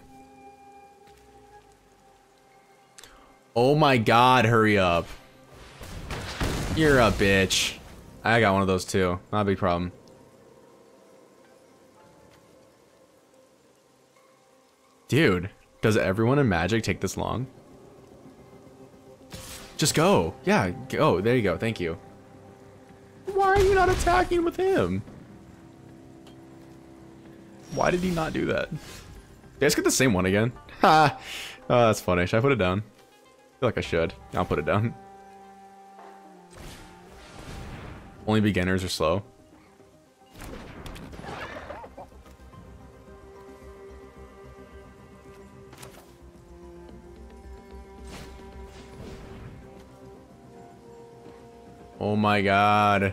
Oh my god, hurry up. You're a bitch. I got one of those too. Not a big problem. Dude, does everyone in Magic take this long? Just go. Yeah, go. There you go. Thank you. Why are you not attacking with him? Why did he not do that? Did I just get the same one again? Ha! oh, that's funny. Should I put it down? I feel like I should. I'll put it down. Only beginners are slow. Oh my god.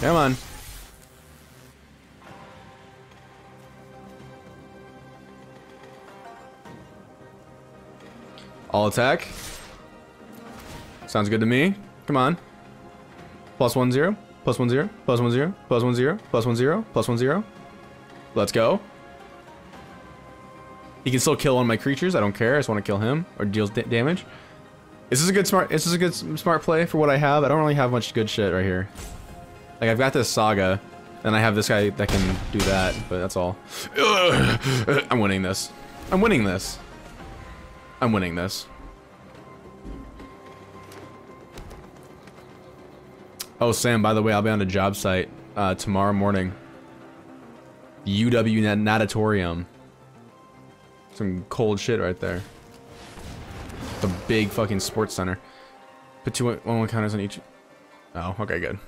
Come on. All attack. Sounds good to me. Come on. Plus one zero. Plus one zero. Plus one zero. Plus one zero. Plus one zero. Plus one zero. Let's go. He can still kill one of my creatures. I don't care. I just want to kill him or deals damage. This is a good smart. This is a good smart play for what I have. I don't really have much good shit right here. Like I've got this saga, and I have this guy that can do that, but that's all. I'm winning this. I'm winning this. I'm winning this. Oh, Sam, by the way, I'll be on a job site uh, tomorrow morning. UW Natatorium. Some cold shit right there. The big fucking sports center. Put two one one counters on each. Oh, okay, good.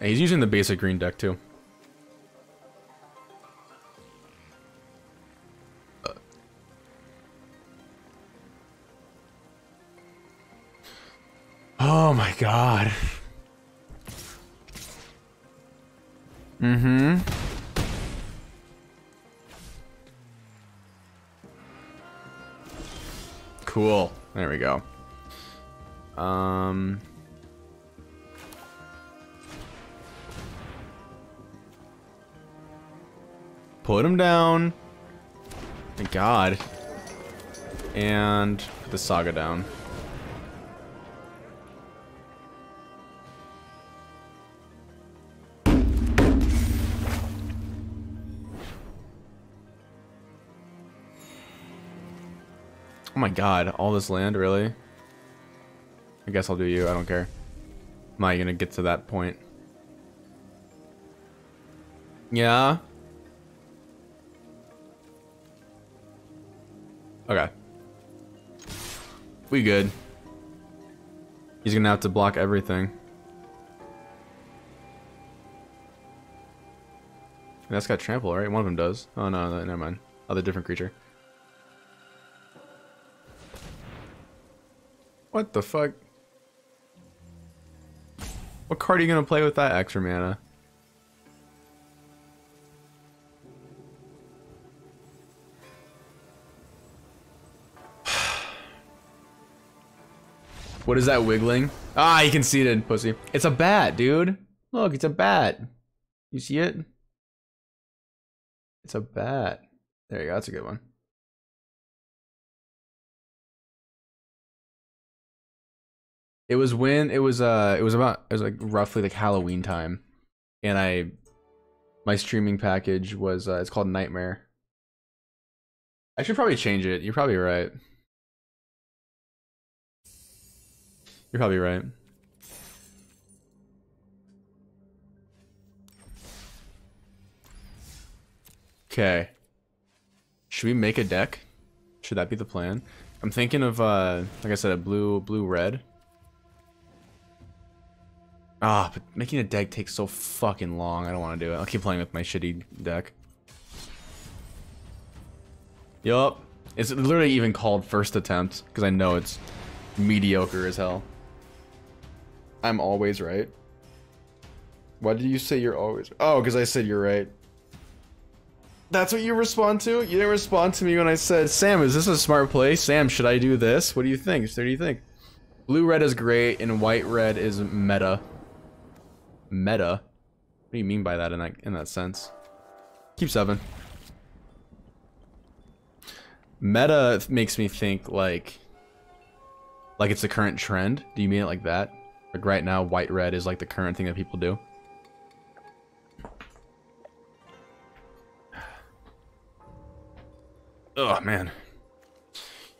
And he's using the basic green deck too. Oh my god. Mm-hmm. Cool. There we go. Um... Put him down. Thank God. And put the saga down. Oh my god, all this land, really? I guess I'll do you, I don't care. Am I gonna get to that point? Yeah. Okay. We good. He's gonna have to block everything. That's got trample, right? One of them does. Oh no, never mind. Other different creature. What the fuck? What card are you gonna play with that extra mana? What is that wiggling? Ah, you can he conceded, pussy. It's a bat, dude. Look, it's a bat. You see it? It's a bat. There you go. That's a good one. It was when it was uh it was about it was like roughly like Halloween time, and I my streaming package was uh, it's called Nightmare. I should probably change it. You're probably right. You're probably right. Okay. Should we make a deck? Should that be the plan? I'm thinking of, uh, like I said, a blue, blue, red. Ah, but making a deck takes so fucking long. I don't want to do it. I'll keep playing with my shitty deck. Yup. It's literally even called first attempt, because I know it's mediocre as hell. I'm always right. Why did you say you're always... Oh, because I said you're right. That's what you respond to? You didn't respond to me when I said, Sam, is this a smart play? Sam, should I do this? What do you think? What do you think? Blue-red is great, and white-red is meta. Meta? What do you mean by that in that in that sense? Keep seven. Meta makes me think like like it's the current trend. Do you mean it like that? Like right now, white red is like the current thing that people do. Oh man.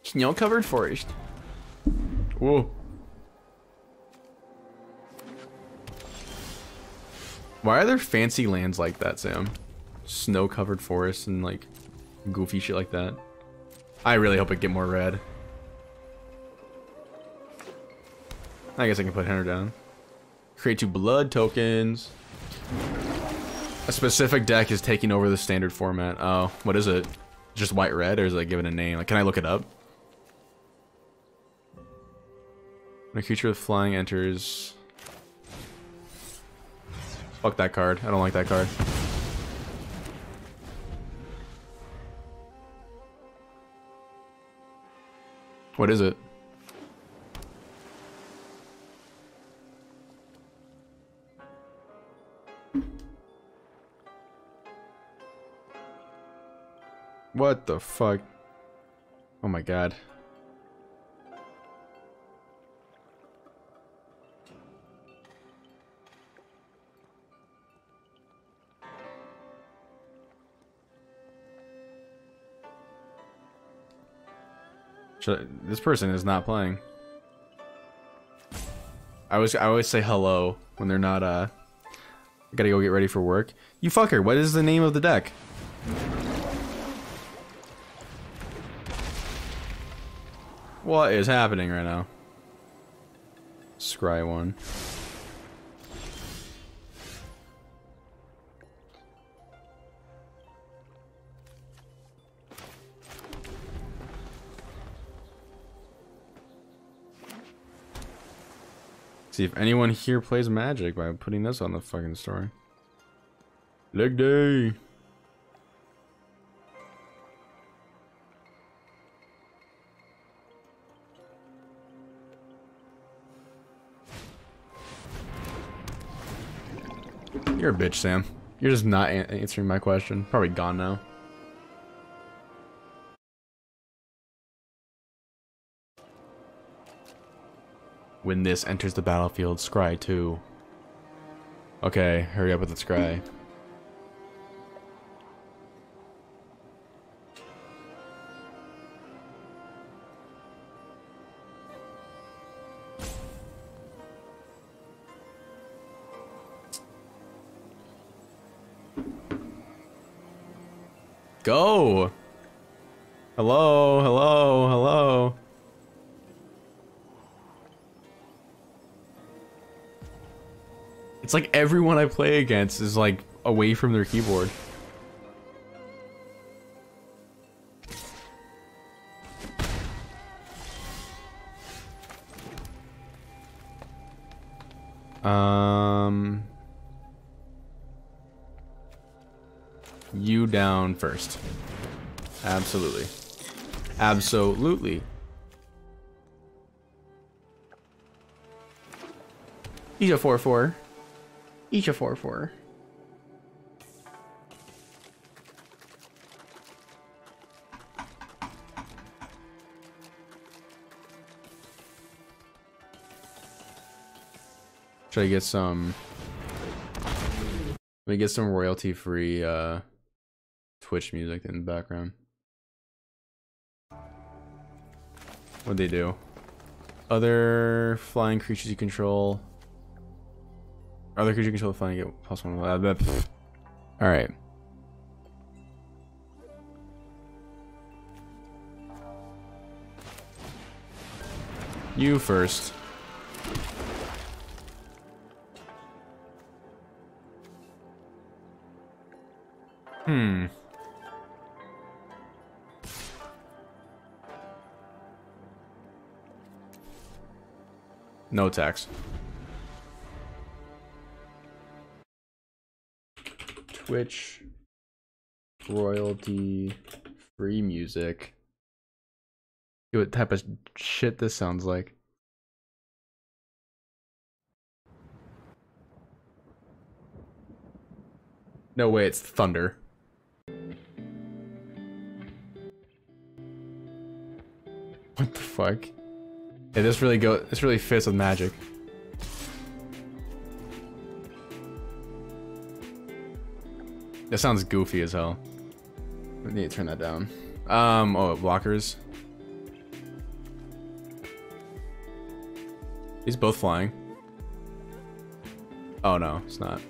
Snow covered forest. Whoa. Why are there fancy lands like that, Sam? Snow covered forests and like goofy shit like that. I really hope it get more red. I guess I can put Hunter down. Create two blood tokens. A specific deck is taking over the standard format. Oh, what is it? Just white red, or is it given a name? Like, can I look it up? When a creature with flying enters. Fuck that card. I don't like that card. What is it? What the fuck? Oh my god. I, this person is not playing. I always I always say hello when they're not uh I gotta go get ready for work. You fucker, what is the name of the deck? What is happening right now? Scry one. See if anyone here plays Magic by putting this on the fucking story. Leg day. You're a bitch, Sam. You're just not answering my question. Probably gone now. When this enters the battlefield, scry 2. Okay, hurry up with the scry. Go. Hello, hello, hello. It's like everyone I play against is like away from their keyboard. Um, you down first. Absolutely. Absolutely. He's a 4-4. Each a 4-4. Should I get some... Let me get some royalty-free uh, Twitch music in the background. What'd they do? Other flying creatures you control. Other creatures you control flying get plus one. Alright. You first. Hmm. No tax. Twitch royalty free music. See what type of shit this sounds like. No way, it's thunder. What the fuck? Yeah, this really go. This really fits with magic. That sounds goofy as hell. I need to turn that down. Um. Oh, blockers. He's both flying. Oh no, it's not.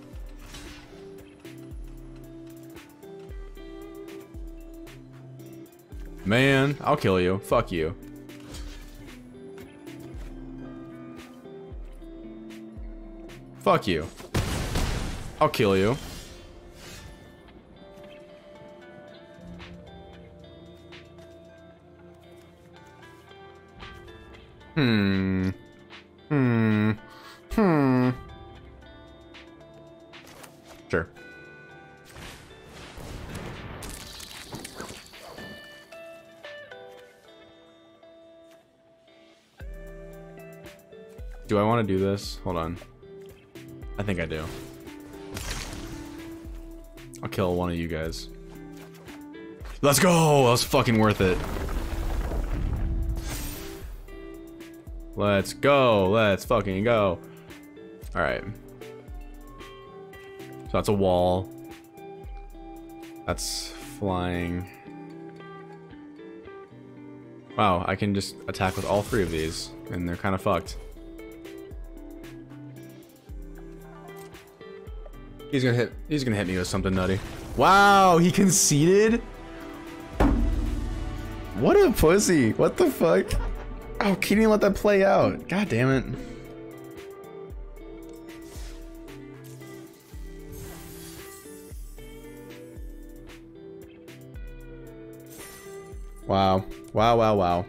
Man, I'll kill you. Fuck you. Fuck you. I'll kill you. Hmm. Hmm. Hmm. Sure. Do I want to do this? Hold on. I think I do. I'll kill one of you guys. Let's go! That was fucking worth it. Let's go. Let's fucking go. Alright. So that's a wall. That's flying. Wow, I can just attack with all three of these, and they're kind of fucked. He's gonna hit. He's gonna hit me with something nutty. Wow, he conceded. What a pussy! What the fuck? Oh, can you let that play out? God damn it! Wow! Wow! Wow! Wow!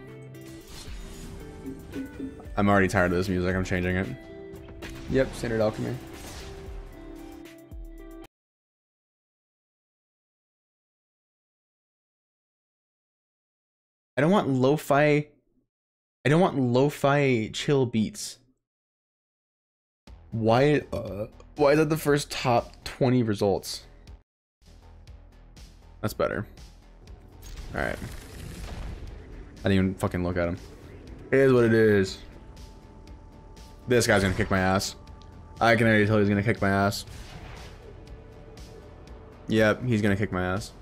I'm already tired of this music. I'm changing it. Yep, standard alchemy. I don't want lo-fi. I don't want lo-fi chill beats. Why? Uh, why is that the first top 20 results? That's better. All right. I didn't even fucking look at him. It is what it is. This guy's gonna kick my ass. I can already tell he's gonna kick my ass. Yep, he's gonna kick my ass.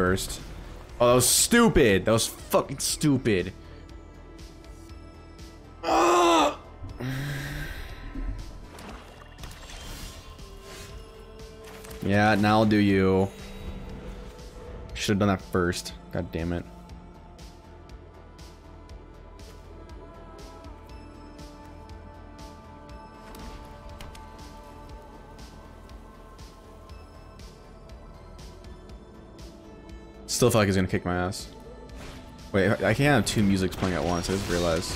First. Oh, that was stupid. That was fucking stupid. Ah! Yeah, now I'll do you. Should have done that first. God damn it. Still feel like he's gonna kick my ass. Wait, I can't have two musics playing at once. I just realized.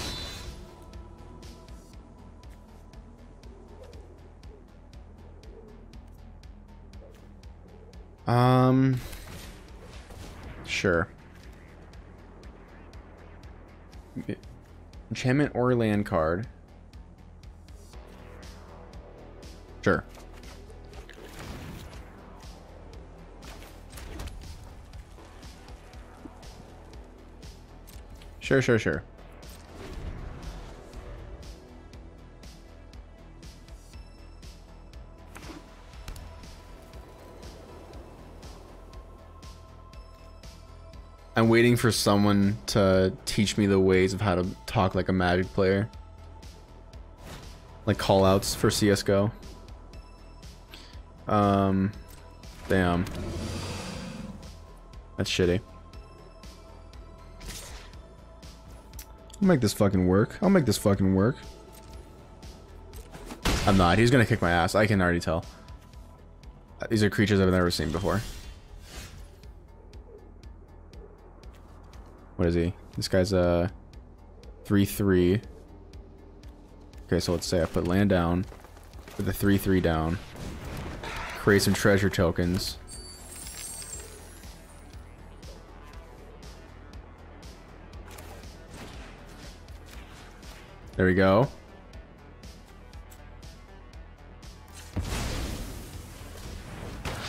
Um, sure. Enchantment or land card. Sure. Sure, sure, sure. I'm waiting for someone to teach me the ways of how to talk like a magic player. Like callouts for CSGO. Um, damn. That's shitty. I'll make this fucking work. I'll make this fucking work. I'm not. He's gonna kick my ass. I can already tell. Uh, these are creatures I've never seen before. What is he? This guy's uh, a 3-3. Okay, so let's say I put land down. Put the 3-3 down. Create some treasure tokens. There we go.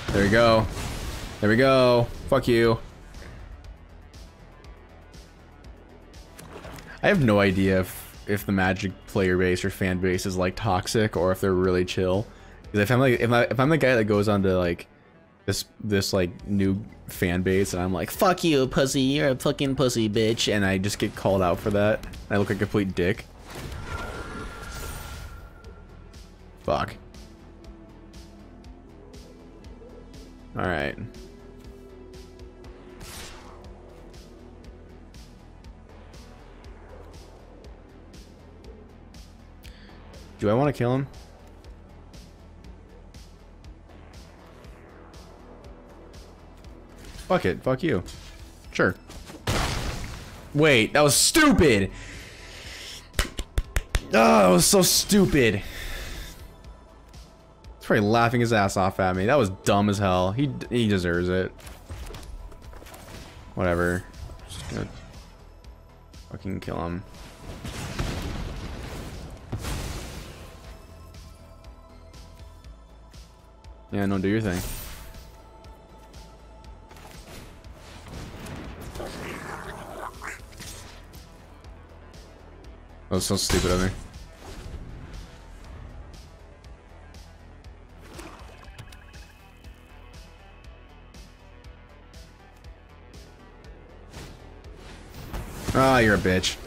There we go. There we go. Fuck you. I have no idea if, if the Magic player base or fan base is like toxic or if they're really chill. Because if I'm like if I if I'm the guy that goes on to like this this like new fan base and I'm like fuck you pussy you're a fucking pussy bitch and I just get called out for that. I look like a complete dick. Fuck. Alright. Do I want to kill him? Fuck it. Fuck you. Sure. Wait, that was stupid! Oh, that was so stupid. He's probably laughing his ass off at me. That was dumb as hell. He he deserves it. Whatever. Just gonna fucking kill him. Yeah, no, do your thing. That was so stupid of me. Ah, you're a bitch.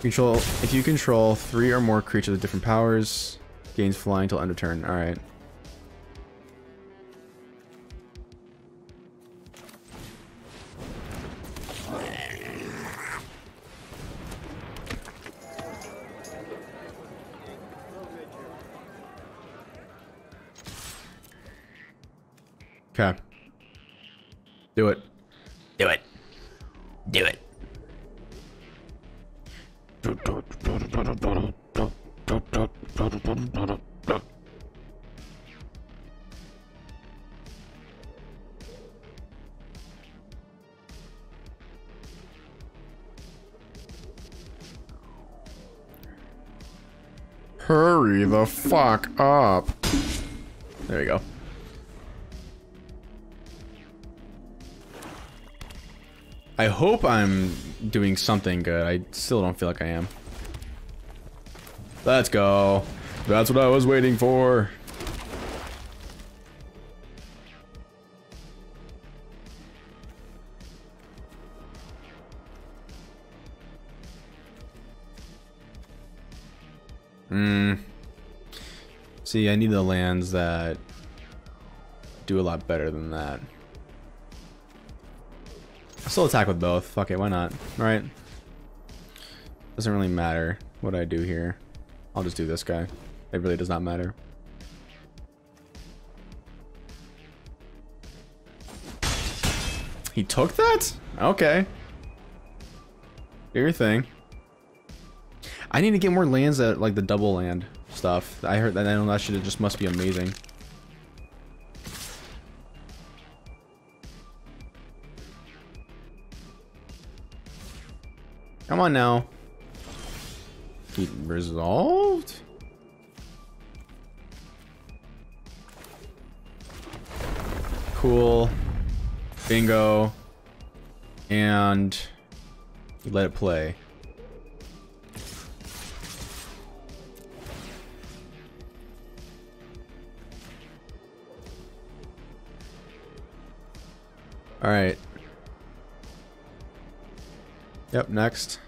Control if you control three or more creatures with different powers, gains flying till end of turn. Alright. Okay. Do it. Do it. Do it. Hurry the fuck up. There you go. I hope I'm doing something good. I still don't feel like I am. Let's go. That's what I was waiting for. Hmm. See, I need the lands that do a lot better than that. I'll still attack with both. Fuck it, why not? Right? Doesn't really matter what I do here. I'll just do this guy. It really does not matter. He took that? Okay. Do your thing. I need to get more lands that like the double land stuff. I heard that I know that shit just must be amazing. Come on now. He resolved? Cool. Bingo. And let it play. Alright. Yep, next.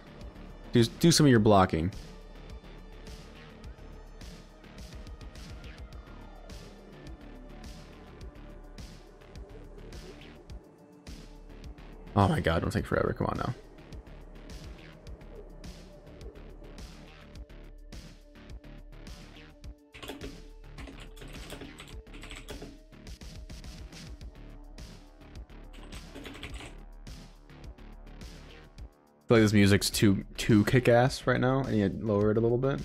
Do, do some of your blocking. Oh my god, don't take forever. Come on now. I feel like this music's too too kick-ass right now. I need to lower it a little bit.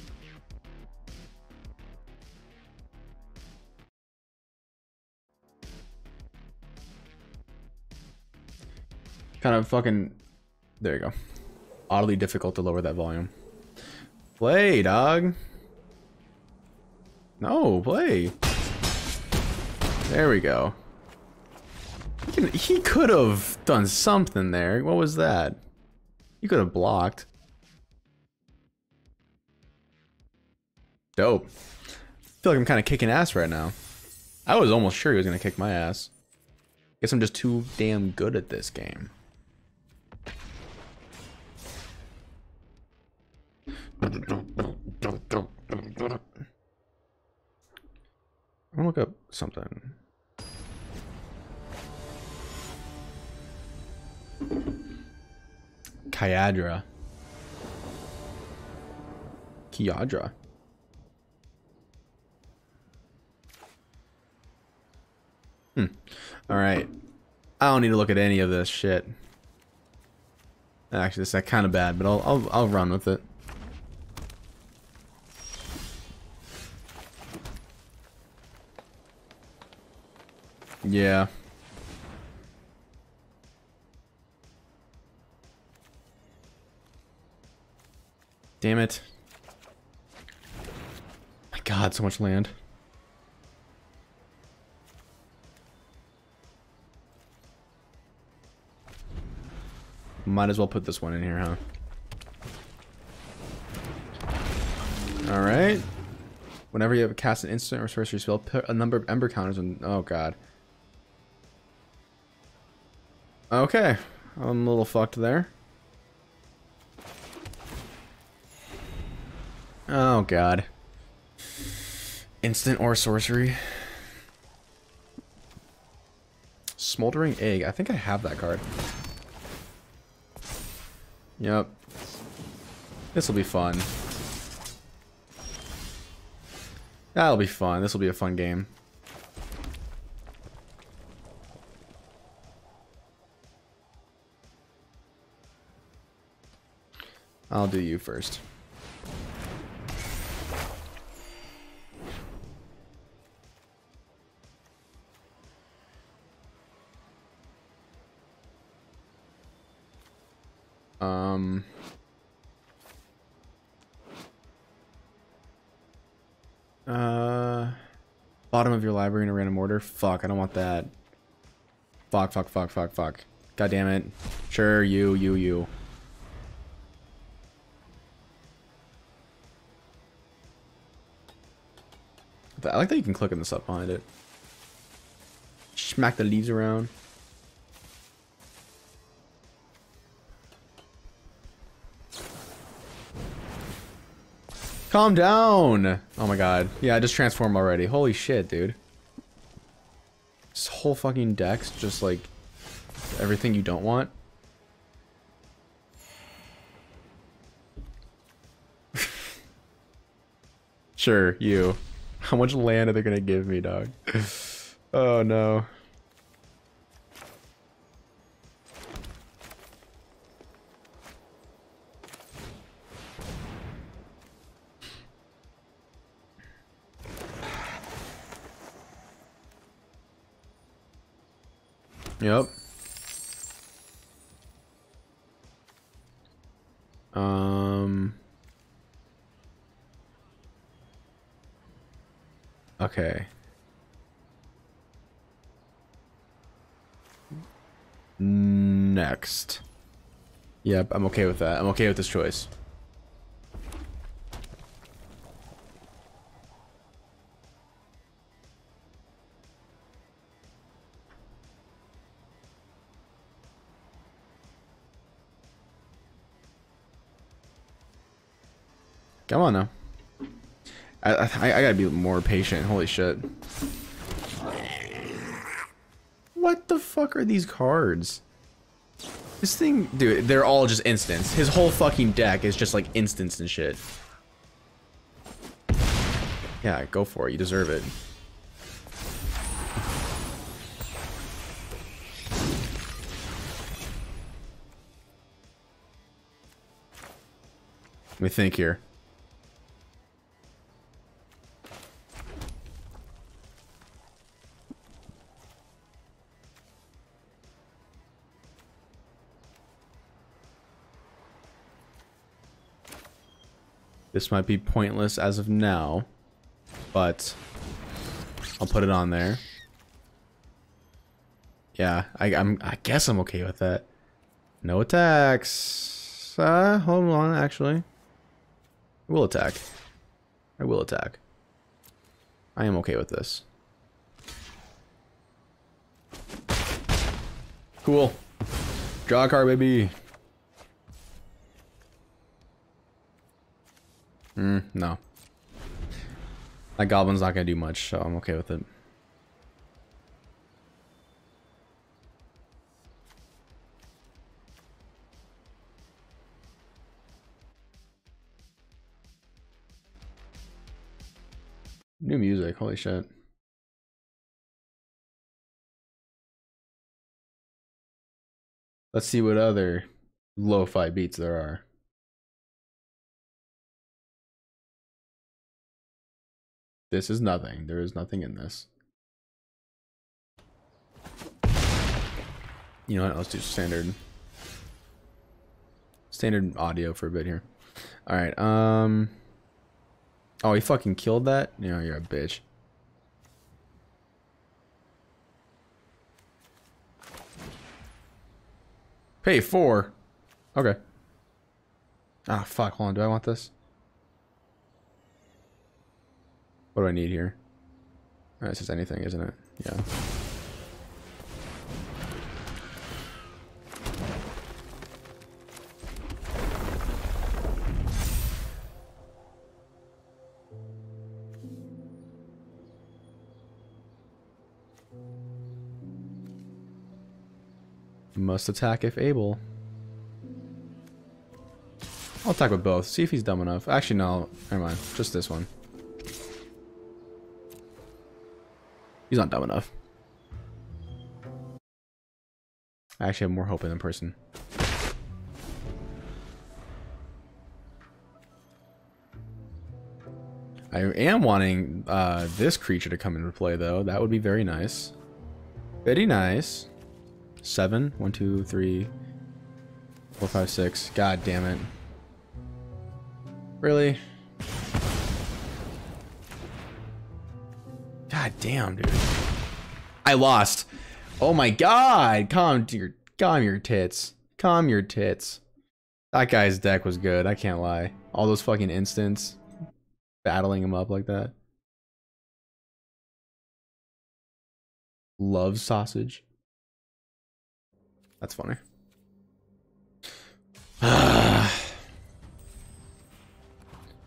Kind of fucking... There you go. Oddly difficult to lower that volume. Play, dog. No, play. There we go. He, he could have done something there. What was that? You could have blocked. Dope. I feel like I'm kind of kicking ass right now. I was almost sure he was going to kick my ass. Guess I'm just too damn good at this game. I'm gonna look up something. Kyadra. Kyadra. Hmm. Alright. I don't need to look at any of this shit. Actually, this is kind of bad, but I'll, I'll, I'll run with it. Yeah. Damn it. My god, so much land. Might as well put this one in here, huh? Alright. Whenever you have cast an instant or sorcery spell, put a number of ember counters on... Oh, God. Okay. I'm a little fucked there. Oh, God. Instant or sorcery. Smoldering Egg. I think I have that card. Yep. This will be fun. That'll be fun. This will be a fun game. I'll do you first. Um... Uh... Bottom of your library in a random order? Fuck, I don't want that. Fuck, fuck, fuck, fuck, fuck. God damn it. Sure, you, you, you. I like that you can click on the stuff behind it. Smack the leaves around. Calm down! Oh my god. Yeah, I just transformed already. Holy shit, dude. This whole fucking deck's just like everything you don't want. sure, you. How much land are they gonna give me, dog? oh no. Yep. Um. Okay. Next. Yep, I'm okay with that. I'm okay with this choice. Come on now. I, I, I gotta be more patient. Holy shit. What the fuck are these cards? This thing, dude, they're all just instants. His whole fucking deck is just like instants and shit. Yeah, go for it. You deserve it. Let me think here. This might be pointless as of now, but I'll put it on there. Yeah, I, am I guess I'm okay with that. No attacks. Uh, hold on, actually. I will attack. I will attack. I am okay with this. Cool. Draw a card, baby. Mm, no. That goblin's not gonna do much, so I'm okay with it. New music, holy shit. Let's see what other lo-fi beats there are. This is nothing. There is nothing in this. You know what? Let's do standard. Standard audio for a bit here. Alright, um... Oh, he fucking killed that? Yeah, you're a bitch. Pay four. Okay. Ah, fuck. Hold on. Do I want this? What do I need here? Oh, it's just anything, isn't it? Yeah. Must attack if able. I'll attack with both. See if he's dumb enough. Actually, no. Never mind. Just this one. He's not dumb enough. I actually have more hope in him person. I am wanting uh, this creature to come into play, though. That would be very nice. Very nice. Seven. One, two, three, four, five, six. God damn it. Really? God damn, dude. I lost. Oh my god. Calm your calm your tits. Calm your tits. That guy's deck was good, I can't lie. All those fucking instants battling him up like that. Love sausage. That's funny.